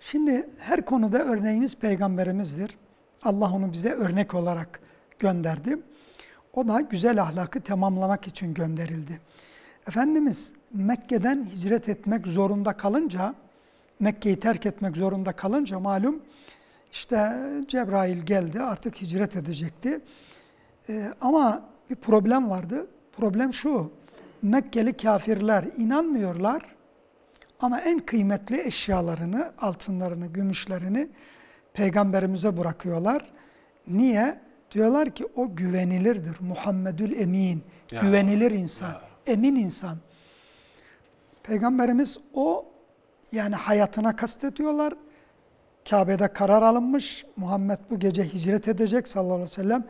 Şimdi her konuda örneğimiz peygamberimizdir. Allah onu bize örnek olarak gönderdi. O da güzel ahlakı tamamlamak için gönderildi. Efendimiz Mekke'den hicret etmek zorunda kalınca, Mekke'yi terk etmek zorunda kalınca malum işte Cebrail geldi artık hicret edecekti. Ee, ama bir problem vardı. Problem şu, Mekkeli kafirler inanmıyorlar ama en kıymetli eşyalarını, altınlarını, gümüşlerini peygamberimize bırakıyorlar. Niye? Diyorlar ki o güvenilirdir. Muhammedül Emin. Ya, güvenilir insan. Emin insan. Peygamberimiz o yani hayatına kastediyorlar. Kabe'de karar alınmış. Muhammed bu gece hicret edecek sallallahu aleyhi ve sellem.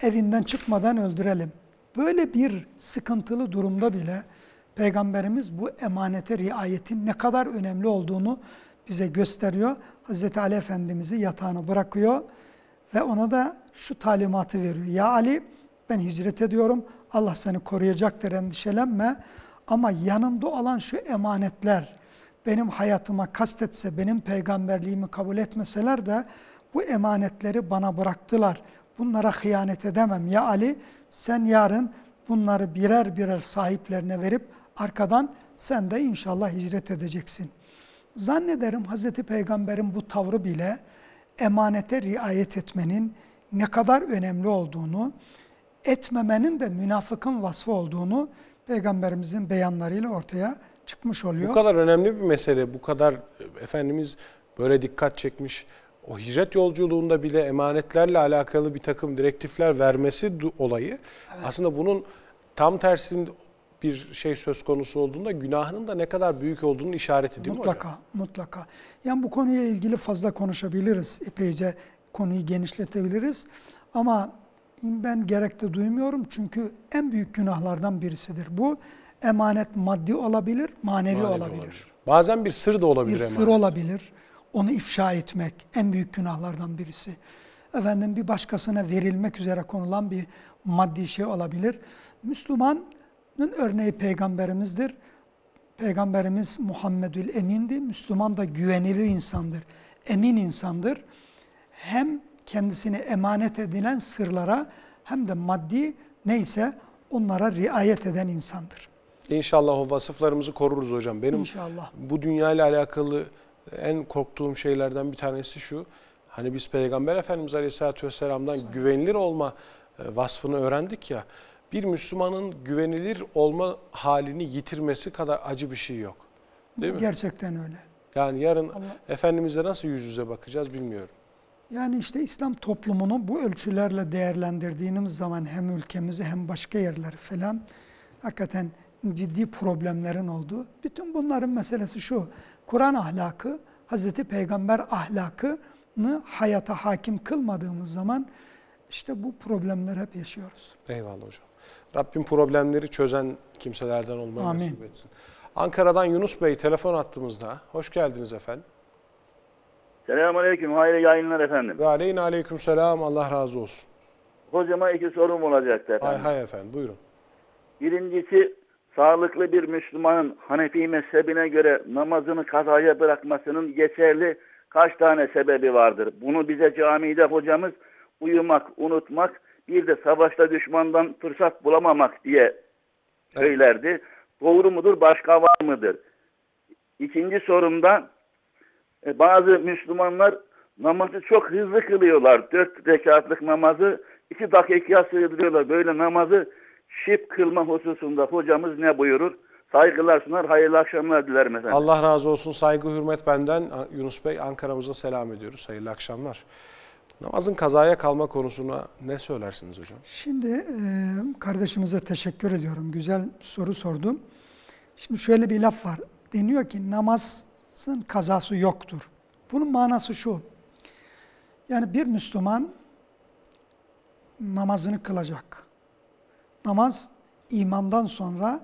Evinden çıkmadan öldürelim. Böyle bir sıkıntılı durumda bile Peygamberimiz bu emanete riayetin ne kadar önemli olduğunu bize gösteriyor. Hazreti Ali Efendimiz'i yatağına bırakıyor ve ona da şu talimatı veriyor. Ya Ali ben hicret ediyorum. Allah seni koruyacaktır endişelenme. Ama yanımda olan şu emanetler benim hayatıma kastetse, benim peygamberliğimi kabul etmeseler de bu emanetleri bana bıraktılar. Bunlara hıyanet edemem. Ya Ali sen yarın bunları birer birer sahiplerine verip arkadan sen de inşallah hicret edeceksin. Zannederim Hazreti Peygamber'in bu tavrı bile emanete riayet etmenin ne kadar önemli olduğunu, etmemenin de münafıkın vasfı olduğunu Peygamberimizin beyanlarıyla ortaya çıkmış oluyor. Bu kadar önemli bir mesele, bu kadar e, Efendimiz böyle dikkat çekmiş. O hicret yolculuğunda bile emanetlerle alakalı bir takım direktifler vermesi olayı aslında bunun tam tersinde bir şey söz konusu olduğunda günahının da ne kadar büyük olduğunun işareti değil mi mutlaka, hocam? mutlaka. Yani bu konuya ilgili fazla konuşabiliriz. Epeyce konuyu genişletebiliriz. Ama ben gerek de duymuyorum çünkü en büyük günahlardan birisidir. Bu emanet maddi olabilir, manevi, Manevi olabilir. Bazen bir sır da olabilir Bir emanet. sır olabilir. Onu ifşa etmek en büyük günahlardan birisi. Efendim bir başkasına verilmek üzere konulan bir maddi şey olabilir. Müslümanın örneği peygamberimizdir. Peygamberimiz Muhammedül Emin'di. Müslüman da güvenilir insandır. Emin insandır. Hem kendisine emanet edilen sırlara hem de maddi neyse onlara riayet eden insandır. İnşallah o vasıflarımızı koruruz hocam. Benim İnşallah. bu dünyayla alakalı en korktuğum şeylerden bir tanesi şu. Hani biz Peygamber Efendimiz Aleyhisselatü Vesselam'dan güvenilir olma e, vasfını öğrendik ya. Bir Müslümanın güvenilir olma halini yitirmesi kadar acı bir şey yok. Değil mi? Gerçekten öyle. Yani yarın Allah- Efendimiz'e nasıl yüz yüze bakacağız bilmiyorum. Yani işte İslam toplumunu bu ölçülerle değerlendirdiğimiz zaman hem ülkemizi hem başka yerleri falan hakikaten ciddi problemlerin olduğu. Bütün bunların meselesi şu. Kur'an ahlakı, Hazreti Peygamber ahlakını hayata hakim kılmadığımız zaman işte bu problemleri hep yaşıyoruz. Eyvallah hocam. Rabbim problemleri çözen kimselerden olmayı Amin. nasip etsin. Ankara'dan Yunus Bey telefon attığımızda. Hoş geldiniz efendim. Selamun Aleyküm, hayırlı yayınlar efendim. Ve aleyhin aleyküm selam. Allah razı olsun. Hocama iki sorum olacaktı Hay efendim. hay efendim buyurun. Birincisi, sağlıklı bir Müslümanın Hanefi mezhebine göre namazını kazaya bırakmasının geçerli kaç tane sebebi vardır? Bunu bize camide hocamız uyumak, unutmak, bir de savaşta düşmandan fırsat bulamamak diye söylerdi. Doğru mudur, başka var mıdır? İkinci sorumda e, bazı Müslümanlar namazı çok hızlı kılıyorlar. Dört rekatlık namazı iki dakikaya sığdırıyorlar. Böyle namazı şıp kılma hususunda hocamız ne buyurur? Saygılar sunar, hayırlı akşamlar dilerim efendim. Allah razı olsun. Saygı, hürmet benden. Yunus Bey Ankara'mıza selam ediyoruz. Hayırlı akşamlar. Namazın kazaya kalma konusuna ne söylersiniz hocam? Şimdi e, kardeşimize teşekkür ediyorum. Güzel soru sordum. Şimdi şöyle bir laf var. Deniyor ki namazın kazası yoktur. Bunun manası şu. Yani bir Müslüman namazını kılacak. Namaz imandan sonra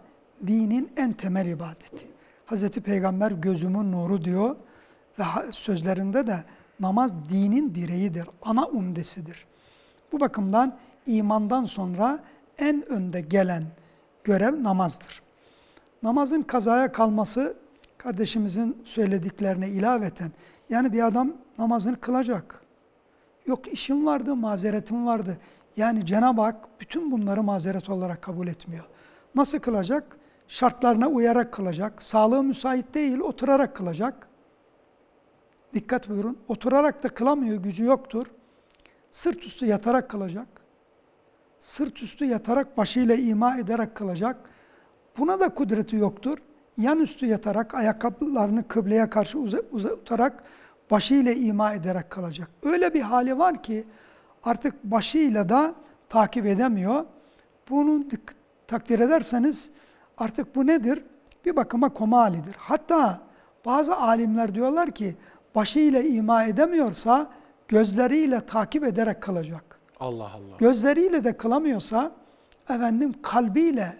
dinin en temel ibadeti. Hazreti Peygamber gözümün nuru diyor ve sözlerinde de namaz dinin direğidir, ana umdesidir. Bu bakımdan imandan sonra en önde gelen görev namazdır. Namazın kazaya kalması kardeşimizin söylediklerine ilaveten yani bir adam namazını kılacak. Yok işim vardı, mazeretim vardı. Yani Cenab-ı Hak bütün bunları mazeret olarak kabul etmiyor. Nasıl kılacak? Şartlarına uyarak kılacak. Sağlığı müsait değil, oturarak kılacak. Dikkat buyurun. Oturarak da kılamıyor, gücü yoktur. Sırt üstü yatarak kılacak. Sırt üstü yatarak başıyla ima ederek kılacak. Buna da kudreti yoktur. Yan üstü yatarak ayakkabılarını kıbleye karşı uza- uzatarak başıyla ima ederek kılacak. Öyle bir hali var ki artık başıyla da takip edemiyor. Bunu takdir ederseniz artık bu nedir? Bir bakıma koma halidir. Hatta bazı alimler diyorlar ki başıyla ima edemiyorsa gözleriyle takip ederek kılacak. Allah Allah. Gözleriyle de kılamıyorsa efendim kalbiyle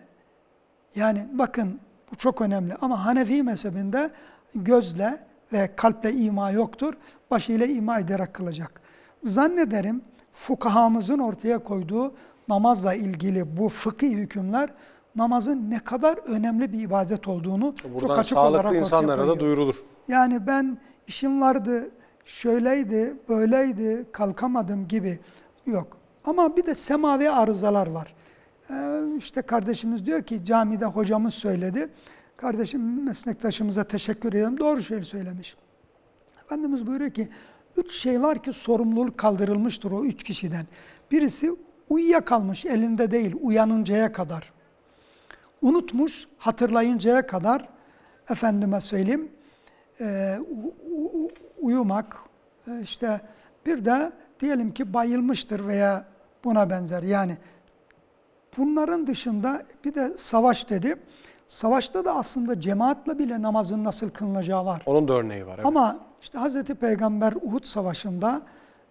yani bakın bu çok önemli ama Hanefi mezhebinde gözle ve kalple ima yoktur. Başıyla ima ederek kılacak. Zannederim fukahamızın ortaya koyduğu namazla ilgili bu fıkhi hükümler namazın ne kadar önemli bir ibadet olduğunu çok Buradan açık olarak ortaya insanlara koyuyor. da duyurulur. Yani ben işim vardı, şöyleydi, böyleydi, kalkamadım gibi yok. Ama bir de semavi arızalar var. Ee, işte kardeşimiz diyor ki camide hocamız söyledi. Kardeşim meslektaşımıza teşekkür ederim. Doğru şey söylemiş. Efendimiz buyuruyor ki üç şey var ki sorumluluk kaldırılmıştır o üç kişiden. Birisi uyuyakalmış elinde değil uyanıncaya kadar. Unutmuş hatırlayıncaya kadar efendime söyleyeyim e, uyumak e, işte bir de diyelim ki bayılmıştır veya buna benzer yani bunların dışında bir de savaş dedi. Savaşta da aslında cemaatle bile namazın nasıl kılınacağı var. Onun da örneği var. evet. Ama işte Hazreti Peygamber Uhud Savaşı'nda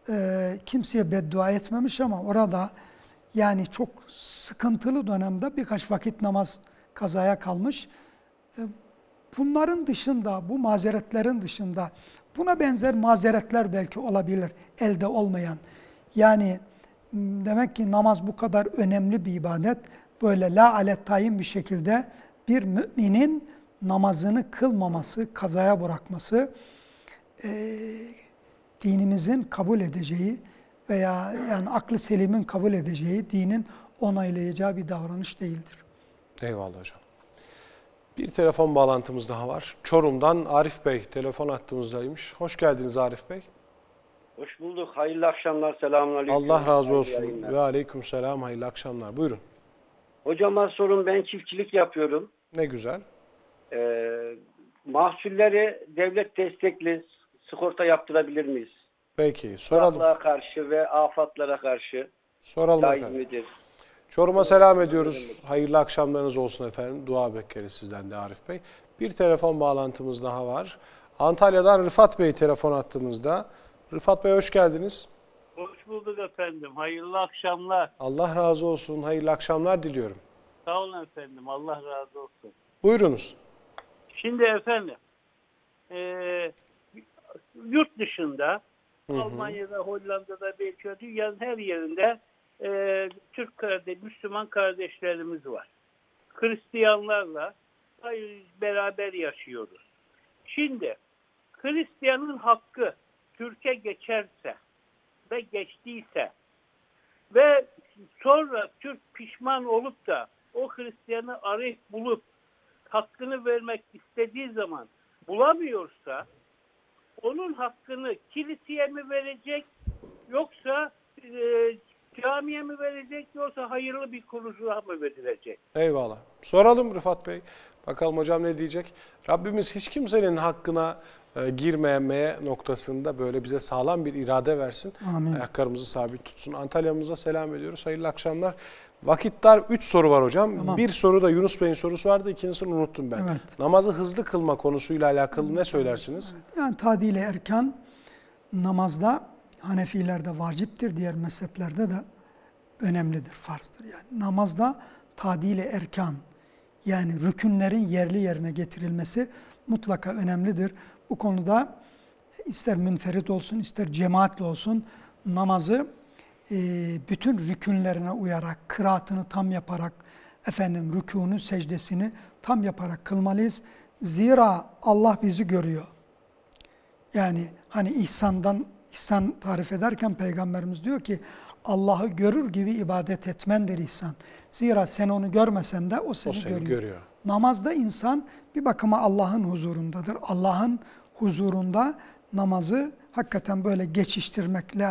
e, kimseye beddua etmemiş ama orada yani çok sıkıntılı dönemde birkaç vakit namaz kazaya kalmış. E, bunların dışında, bu mazeretlerin dışında buna benzer mazeretler belki olabilir elde olmayan. Yani demek ki namaz bu kadar önemli bir ibadet. Böyle la alet tayin bir şekilde bir müminin namazını kılmaması, kazaya bırakması e, dinimizin kabul edeceği veya yani aklı selimin kabul edeceği, dinin onaylayacağı bir davranış değildir. Eyvallah hocam. Bir telefon bağlantımız daha var. Çorum'dan Arif Bey telefon attığımızdaymış. Hoş geldiniz Arif Bey. Hoş bulduk. Hayırlı akşamlar. Selamünaleyküm. Allah razı olsun. Ve aleyküm selam. Hayırlı akşamlar. Buyurun. Hocama sorun ben çiftçilik yapıyorum. Ne güzel. Ee, mahsulleri devlet destekli sigorta yaptırabilir miyiz? Peki soralım. Kuraklığa karşı ve afatlara karşı Soralım efendim. midir? Çorum'a selam ediyoruz. Hayırlı akşamlarınız olsun efendim. Dua bekleriz sizden de Arif Bey. Bir telefon bağlantımız daha var. Antalya'dan Rıfat Bey telefon attığımızda. Rıfat Bey hoş geldiniz. Hoş bulduk efendim. Hayırlı akşamlar. Allah razı olsun. Hayırlı akşamlar diliyorum. Sağ olun efendim. Allah razı olsun. Buyurunuz. Şimdi efendim, e, yurt dışında, Hı hı. Almanya'da, Hollanda'da, belki dünyanın her yerinde e, Türk kardeş, Müslüman kardeşlerimiz var. Hristiyanlarla beraber yaşıyoruz. Şimdi Hristiyanın hakkı Türkiye geçerse ve geçtiyse ve sonra Türk pişman olup da o Hristiyanı arayıp bulup hakkını vermek istediği zaman bulamıyorsa onun hakkını kiliseye mi verecek yoksa e, camiye mi verecek yoksa hayırlı bir kuruluşa mı verilecek? Eyvallah. Soralım Rıfat Bey. Bakalım hocam ne diyecek? Rabbimiz hiç kimsenin hakkına girmemeye noktasında böyle bize sağlam bir irade versin. Amin. Ayaklarımızı sabit tutsun. Antalya'mıza selam ediyoruz. Hayırlı akşamlar. Vakit dar 3 soru var hocam. Tamam. Bir soru da Yunus Bey'in sorusu vardı. İkincisini unuttum ben. Evet. Namazı hızlı kılma konusuyla alakalı ne söylersiniz? Yani tadile erkan namazda Hanefilerde vaciptir, diğer mezheplerde de önemlidir, farzdır. Yani namazda tadile erkan yani rükünlerin yerli yerine getirilmesi mutlaka önemlidir. Bu konuda ister münferit olsun ister cemaatle olsun namazı e, bütün rükünlerine uyarak, kıraatını tam yaparak, efendim rükûnu, secdesini tam yaparak kılmalıyız. Zira Allah bizi görüyor. Yani hani ihsandan ihsan tarif ederken peygamberimiz diyor ki Allah'ı görür gibi ibadet etmendir ihsan. Zira sen onu görmesen de o seni, seni görüyor. görüyor. Namazda insan bir bakıma Allah'ın huzurundadır. Allah'ın huzurunda namazı hakikaten böyle geçiştirmekle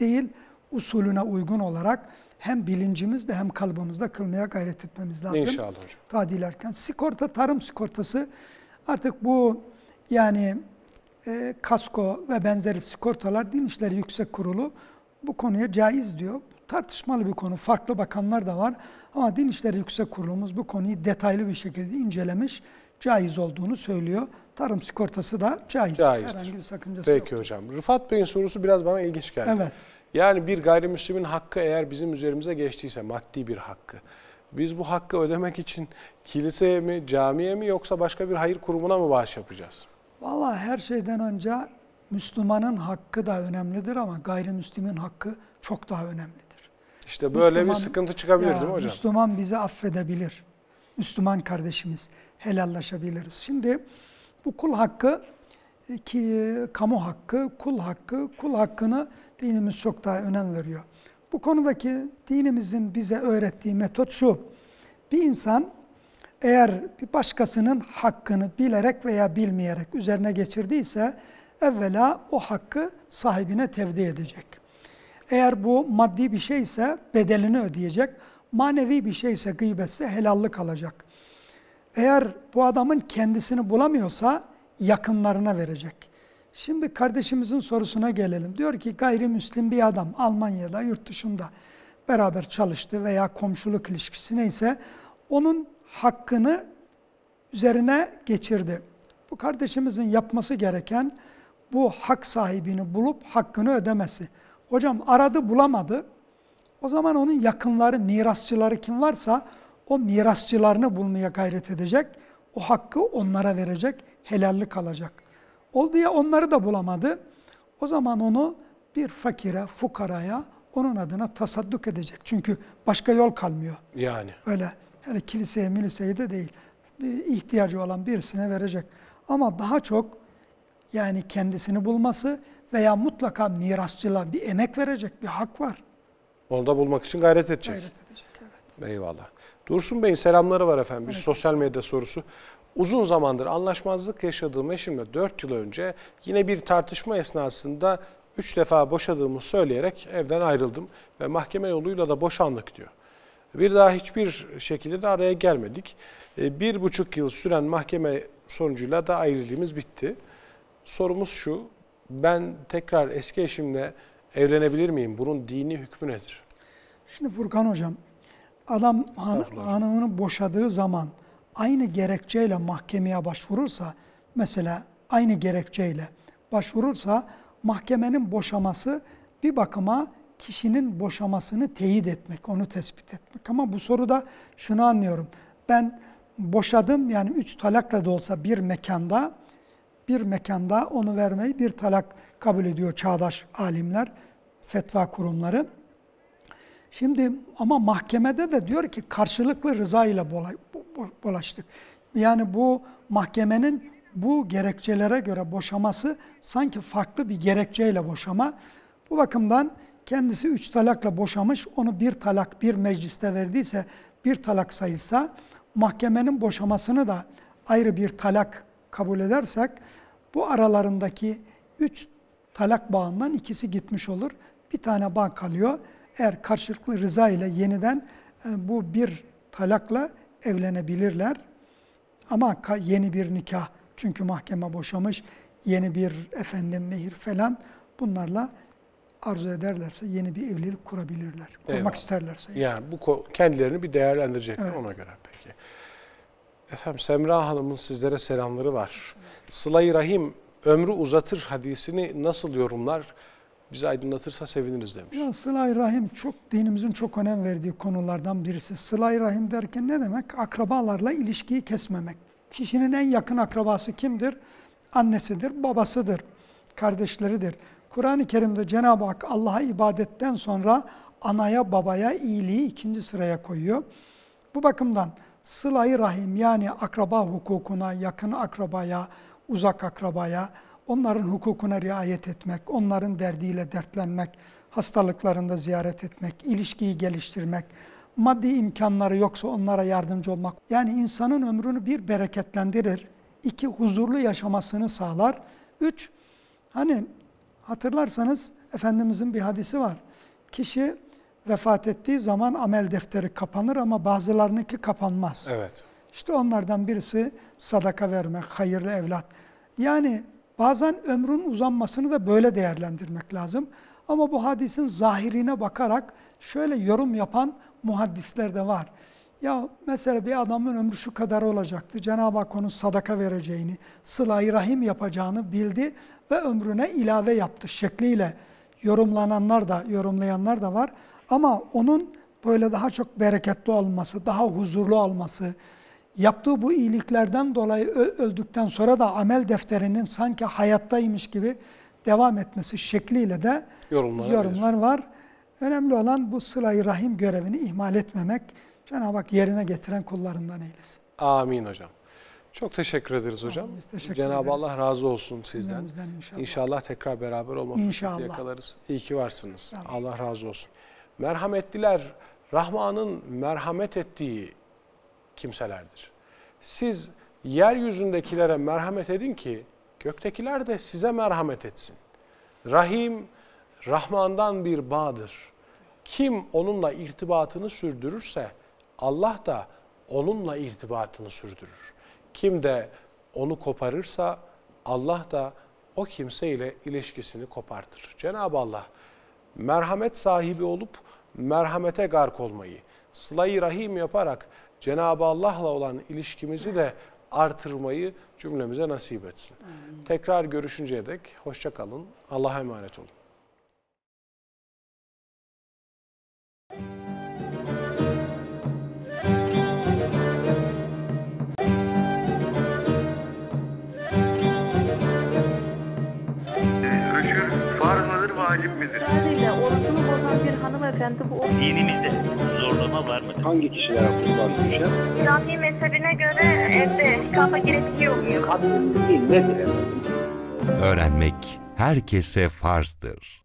değil, usulüne uygun olarak hem bilincimizde hem kalbimizde kılmaya gayret etmemiz lazım. İnşallah hocam. Tadil erken. Sigorta, tarım sigortası artık bu yani e, kasko ve benzeri sigortalar Din İşleri Yüksek Kurulu bu konuya caiz diyor. Tartışmalı bir konu. Farklı bakanlar da var. Ama Din İşleri Yüksek Kurulumuz bu konuyu detaylı bir şekilde incelemiş. Caiz olduğunu söylüyor. Tarım sigortası da caiz. Caizdir. Herhangi bir sakıncası. Peki hocam. Rıfat Bey'in sorusu biraz bana ilginç geldi. Evet. Yani bir gayrimüslimin hakkı eğer bizim üzerimize geçtiyse maddi bir hakkı. Biz bu hakkı ödemek için kiliseye mi, camiye mi yoksa başka bir hayır kurumuna mı bağış yapacağız? Vallahi her şeyden önce Müslümanın hakkı da önemlidir ama gayrimüslimin hakkı çok daha önemlidir. İşte böyle Müslüman- bir sıkıntı çıkabilir Ya, değil mi hocam? Müslüman bizi affedebilir. Müslüman kardeşimiz helallaşabiliriz. Şimdi bu kul hakkı e, ki kamu hakkı, kul hakkı, kul hakkını dinimiz çok daha önem veriyor. Bu konudaki dinimizin bize öğrettiği metot şu. Bir insan eğer bir başkasının hakkını bilerek veya bilmeyerek üzerine geçirdiyse evvela o hakkı sahibine tevdi edecek. Eğer bu maddi bir şeyse bedelini ödeyecek. Manevi bir şeyse gıybetse helallik alacak. Eğer bu adamın kendisini bulamıyorsa yakınlarına verecek. Şimdi kardeşimizin sorusuna gelelim. Diyor ki gayrimüslim bir adam Almanya'da, yurt dışında beraber çalıştı veya komşuluk ilişkisi neyse onun hakkını üzerine geçirdi. Bu kardeşimizin yapması gereken bu hak sahibini bulup hakkını ödemesi. Hocam aradı bulamadı. O zaman onun yakınları, mirasçıları kim varsa o mirasçılarını bulmaya gayret edecek. O hakkı onlara verecek, helallik alacak. Oldu ya onları da bulamadı. O zaman onu bir fakire, fukaraya onun adına tasadduk edecek. Çünkü başka yol kalmıyor. Yani. Öyle hele kiliseye, miliseye de değil. İhtiyacı olan birisine verecek. Ama daha çok yani kendisini bulması veya mutlaka mirasçılar bir emek verecek, bir hak var. Onu da bulmak için gayret edecek. Gayret edecek, evet. Eyvallah. Dursun Bey'in selamları var efendim. Bir sosyal medya sorusu. Uzun zamandır anlaşmazlık yaşadığım eşimle 4 yıl önce yine bir tartışma esnasında 3 defa boşadığımı söyleyerek evden ayrıldım ve mahkeme yoluyla da boşandık diyor. Bir daha hiçbir şekilde de araya gelmedik. E, Bir buçuk yıl süren mahkeme sonucuyla da ayrılığımız bitti. Sorumuz şu, ben tekrar eski eşimle evlenebilir miyim? Bunun dini hükmü nedir? Şimdi Furkan Hocam, adam han, hanımını boşadığı zaman aynı gerekçeyle mahkemeye başvurursa, mesela aynı gerekçeyle başvurursa mahkemenin boşaması bir bakıma kişinin boşamasını teyit etmek, onu tespit etmek. Ama bu soruda şunu anlıyorum. Ben boşadım yani üç talakla da olsa bir mekanda, bir mekanda onu vermeyi bir talak kabul ediyor çağdaş alimler, fetva kurumları. Şimdi ama mahkemede de diyor ki karşılıklı rıza ile bola- bo- bulaştık. Yani bu mahkemenin bu gerekçelere göre boşaması sanki farklı bir gerekçeyle boşama. Bu bakımdan kendisi üç talakla boşamış, onu bir talak bir mecliste verdiyse bir talak sayılsa, mahkemenin boşamasını da ayrı bir talak kabul edersek, bu aralarındaki üç talak bağından ikisi gitmiş olur. Bir tane bağ kalıyor. Eğer karşılıklı rıza ile yeniden e, bu bir talakla evlenebilirler. Ama yeni bir nikah çünkü mahkeme boşamış, yeni bir efendim mehir falan bunlarla arzu ederlerse yeni bir evlilik kurabilirler. Kurmak Eyvallah. isterlerse. Yani bu ko- kendilerini bir değerlendirecekler Evet. ona göre peki. Efendim Semra Hanım'ın sizlere selamları var. Sıla-i Rahim ömrü uzatır hadisini nasıl yorumlar? Bizi aydınlatırsa seviniriz demiş. Ya sıla-i rahim çok dinimizin çok önem verdiği konulardan birisi. Sıla-i rahim derken ne demek? Akrabalarla ilişkiyi kesmemek. Kişinin en yakın akrabası kimdir? Annesidir, babasıdır, kardeşleridir. Kur'an-ı Kerim'de Cenab-ı Hak Allah'a ibadetten sonra anaya babaya iyiliği ikinci sıraya koyuyor. Bu bakımdan sıla-i rahim yani akraba hukukuna, yakın akrabaya, uzak akrabaya, onların hukukuna riayet etmek, onların derdiyle dertlenmek, hastalıklarında ziyaret etmek, ilişkiyi geliştirmek, maddi imkanları yoksa onlara yardımcı olmak. Yani insanın ömrünü bir bereketlendirir, iki huzurlu yaşamasını sağlar. Üç, hani hatırlarsanız Efendimizin bir hadisi var. Kişi vefat ettiği zaman amel defteri kapanır ama bazılarınınki kapanmaz. Evet. İşte onlardan birisi sadaka vermek, hayırlı evlat. Yani bazen ömrün uzanmasını da böyle değerlendirmek lazım. Ama bu hadisin zahirine bakarak şöyle yorum yapan muhaddisler de var. Ya mesela bir adamın ömrü şu kadar olacaktı. Cenab-ı Hak onun sadaka vereceğini, sıla-i rahim yapacağını bildi ve ömrüne ilave yaptı şekliyle yorumlananlar da, yorumlayanlar da var. Ama onun böyle daha çok bereketli olması, daha huzurlu olması, yaptığı bu iyiliklerden dolayı öldükten sonra da amel defterinin sanki hayattaymış gibi devam etmesi şekliyle de yorumlar var. Önemli olan bu sıla-i rahim görevini ihmal etmemek. Cenab-ı Hak yerine getiren kullarından eylesin. Amin hocam. Çok teşekkür ederiz hocam. biz teşekkür Cenab-ı. Allah razı olsun sizden. Cümlemizden inşallah. İnşallah tekrar beraber olma fırsatı yakalarız. İyi ki varsınız. Allah razı olsun. Merhametliler, Rahman'ın merhamet ettiği kimselerdir. Siz yeryüzündekilere merhamet edin ki göktekiler de size merhamet etsin. Rahim, Rahman'dan bir bağdır. Kim onunla irtibatını sürdürürse Allah da onunla irtibatını sürdürür. Kim de onu koparırsa Allah da o kimseyle ilişkisini kopartır. Cenab-ı Allah merhamet sahibi olup merhamete gark olmayı, sıla-i rahim yaparak Cenab-ı Allah'la olan ilişkimizi de artırmayı cümlemize nasip etsin. Tekrar görüşünceye dek hoşça kalın. Allah'a emanet olun. Rüşür farz mıdır, vacip midir? Sadece hanımefendi bu. Dinimizde zorlama var mıdır? Hangi kişilere kurban düşer? Şafii mezhebine göre evde kafa gerekiyor muyum? Kadın değil nedir? Öğrenmek herkese farzdır.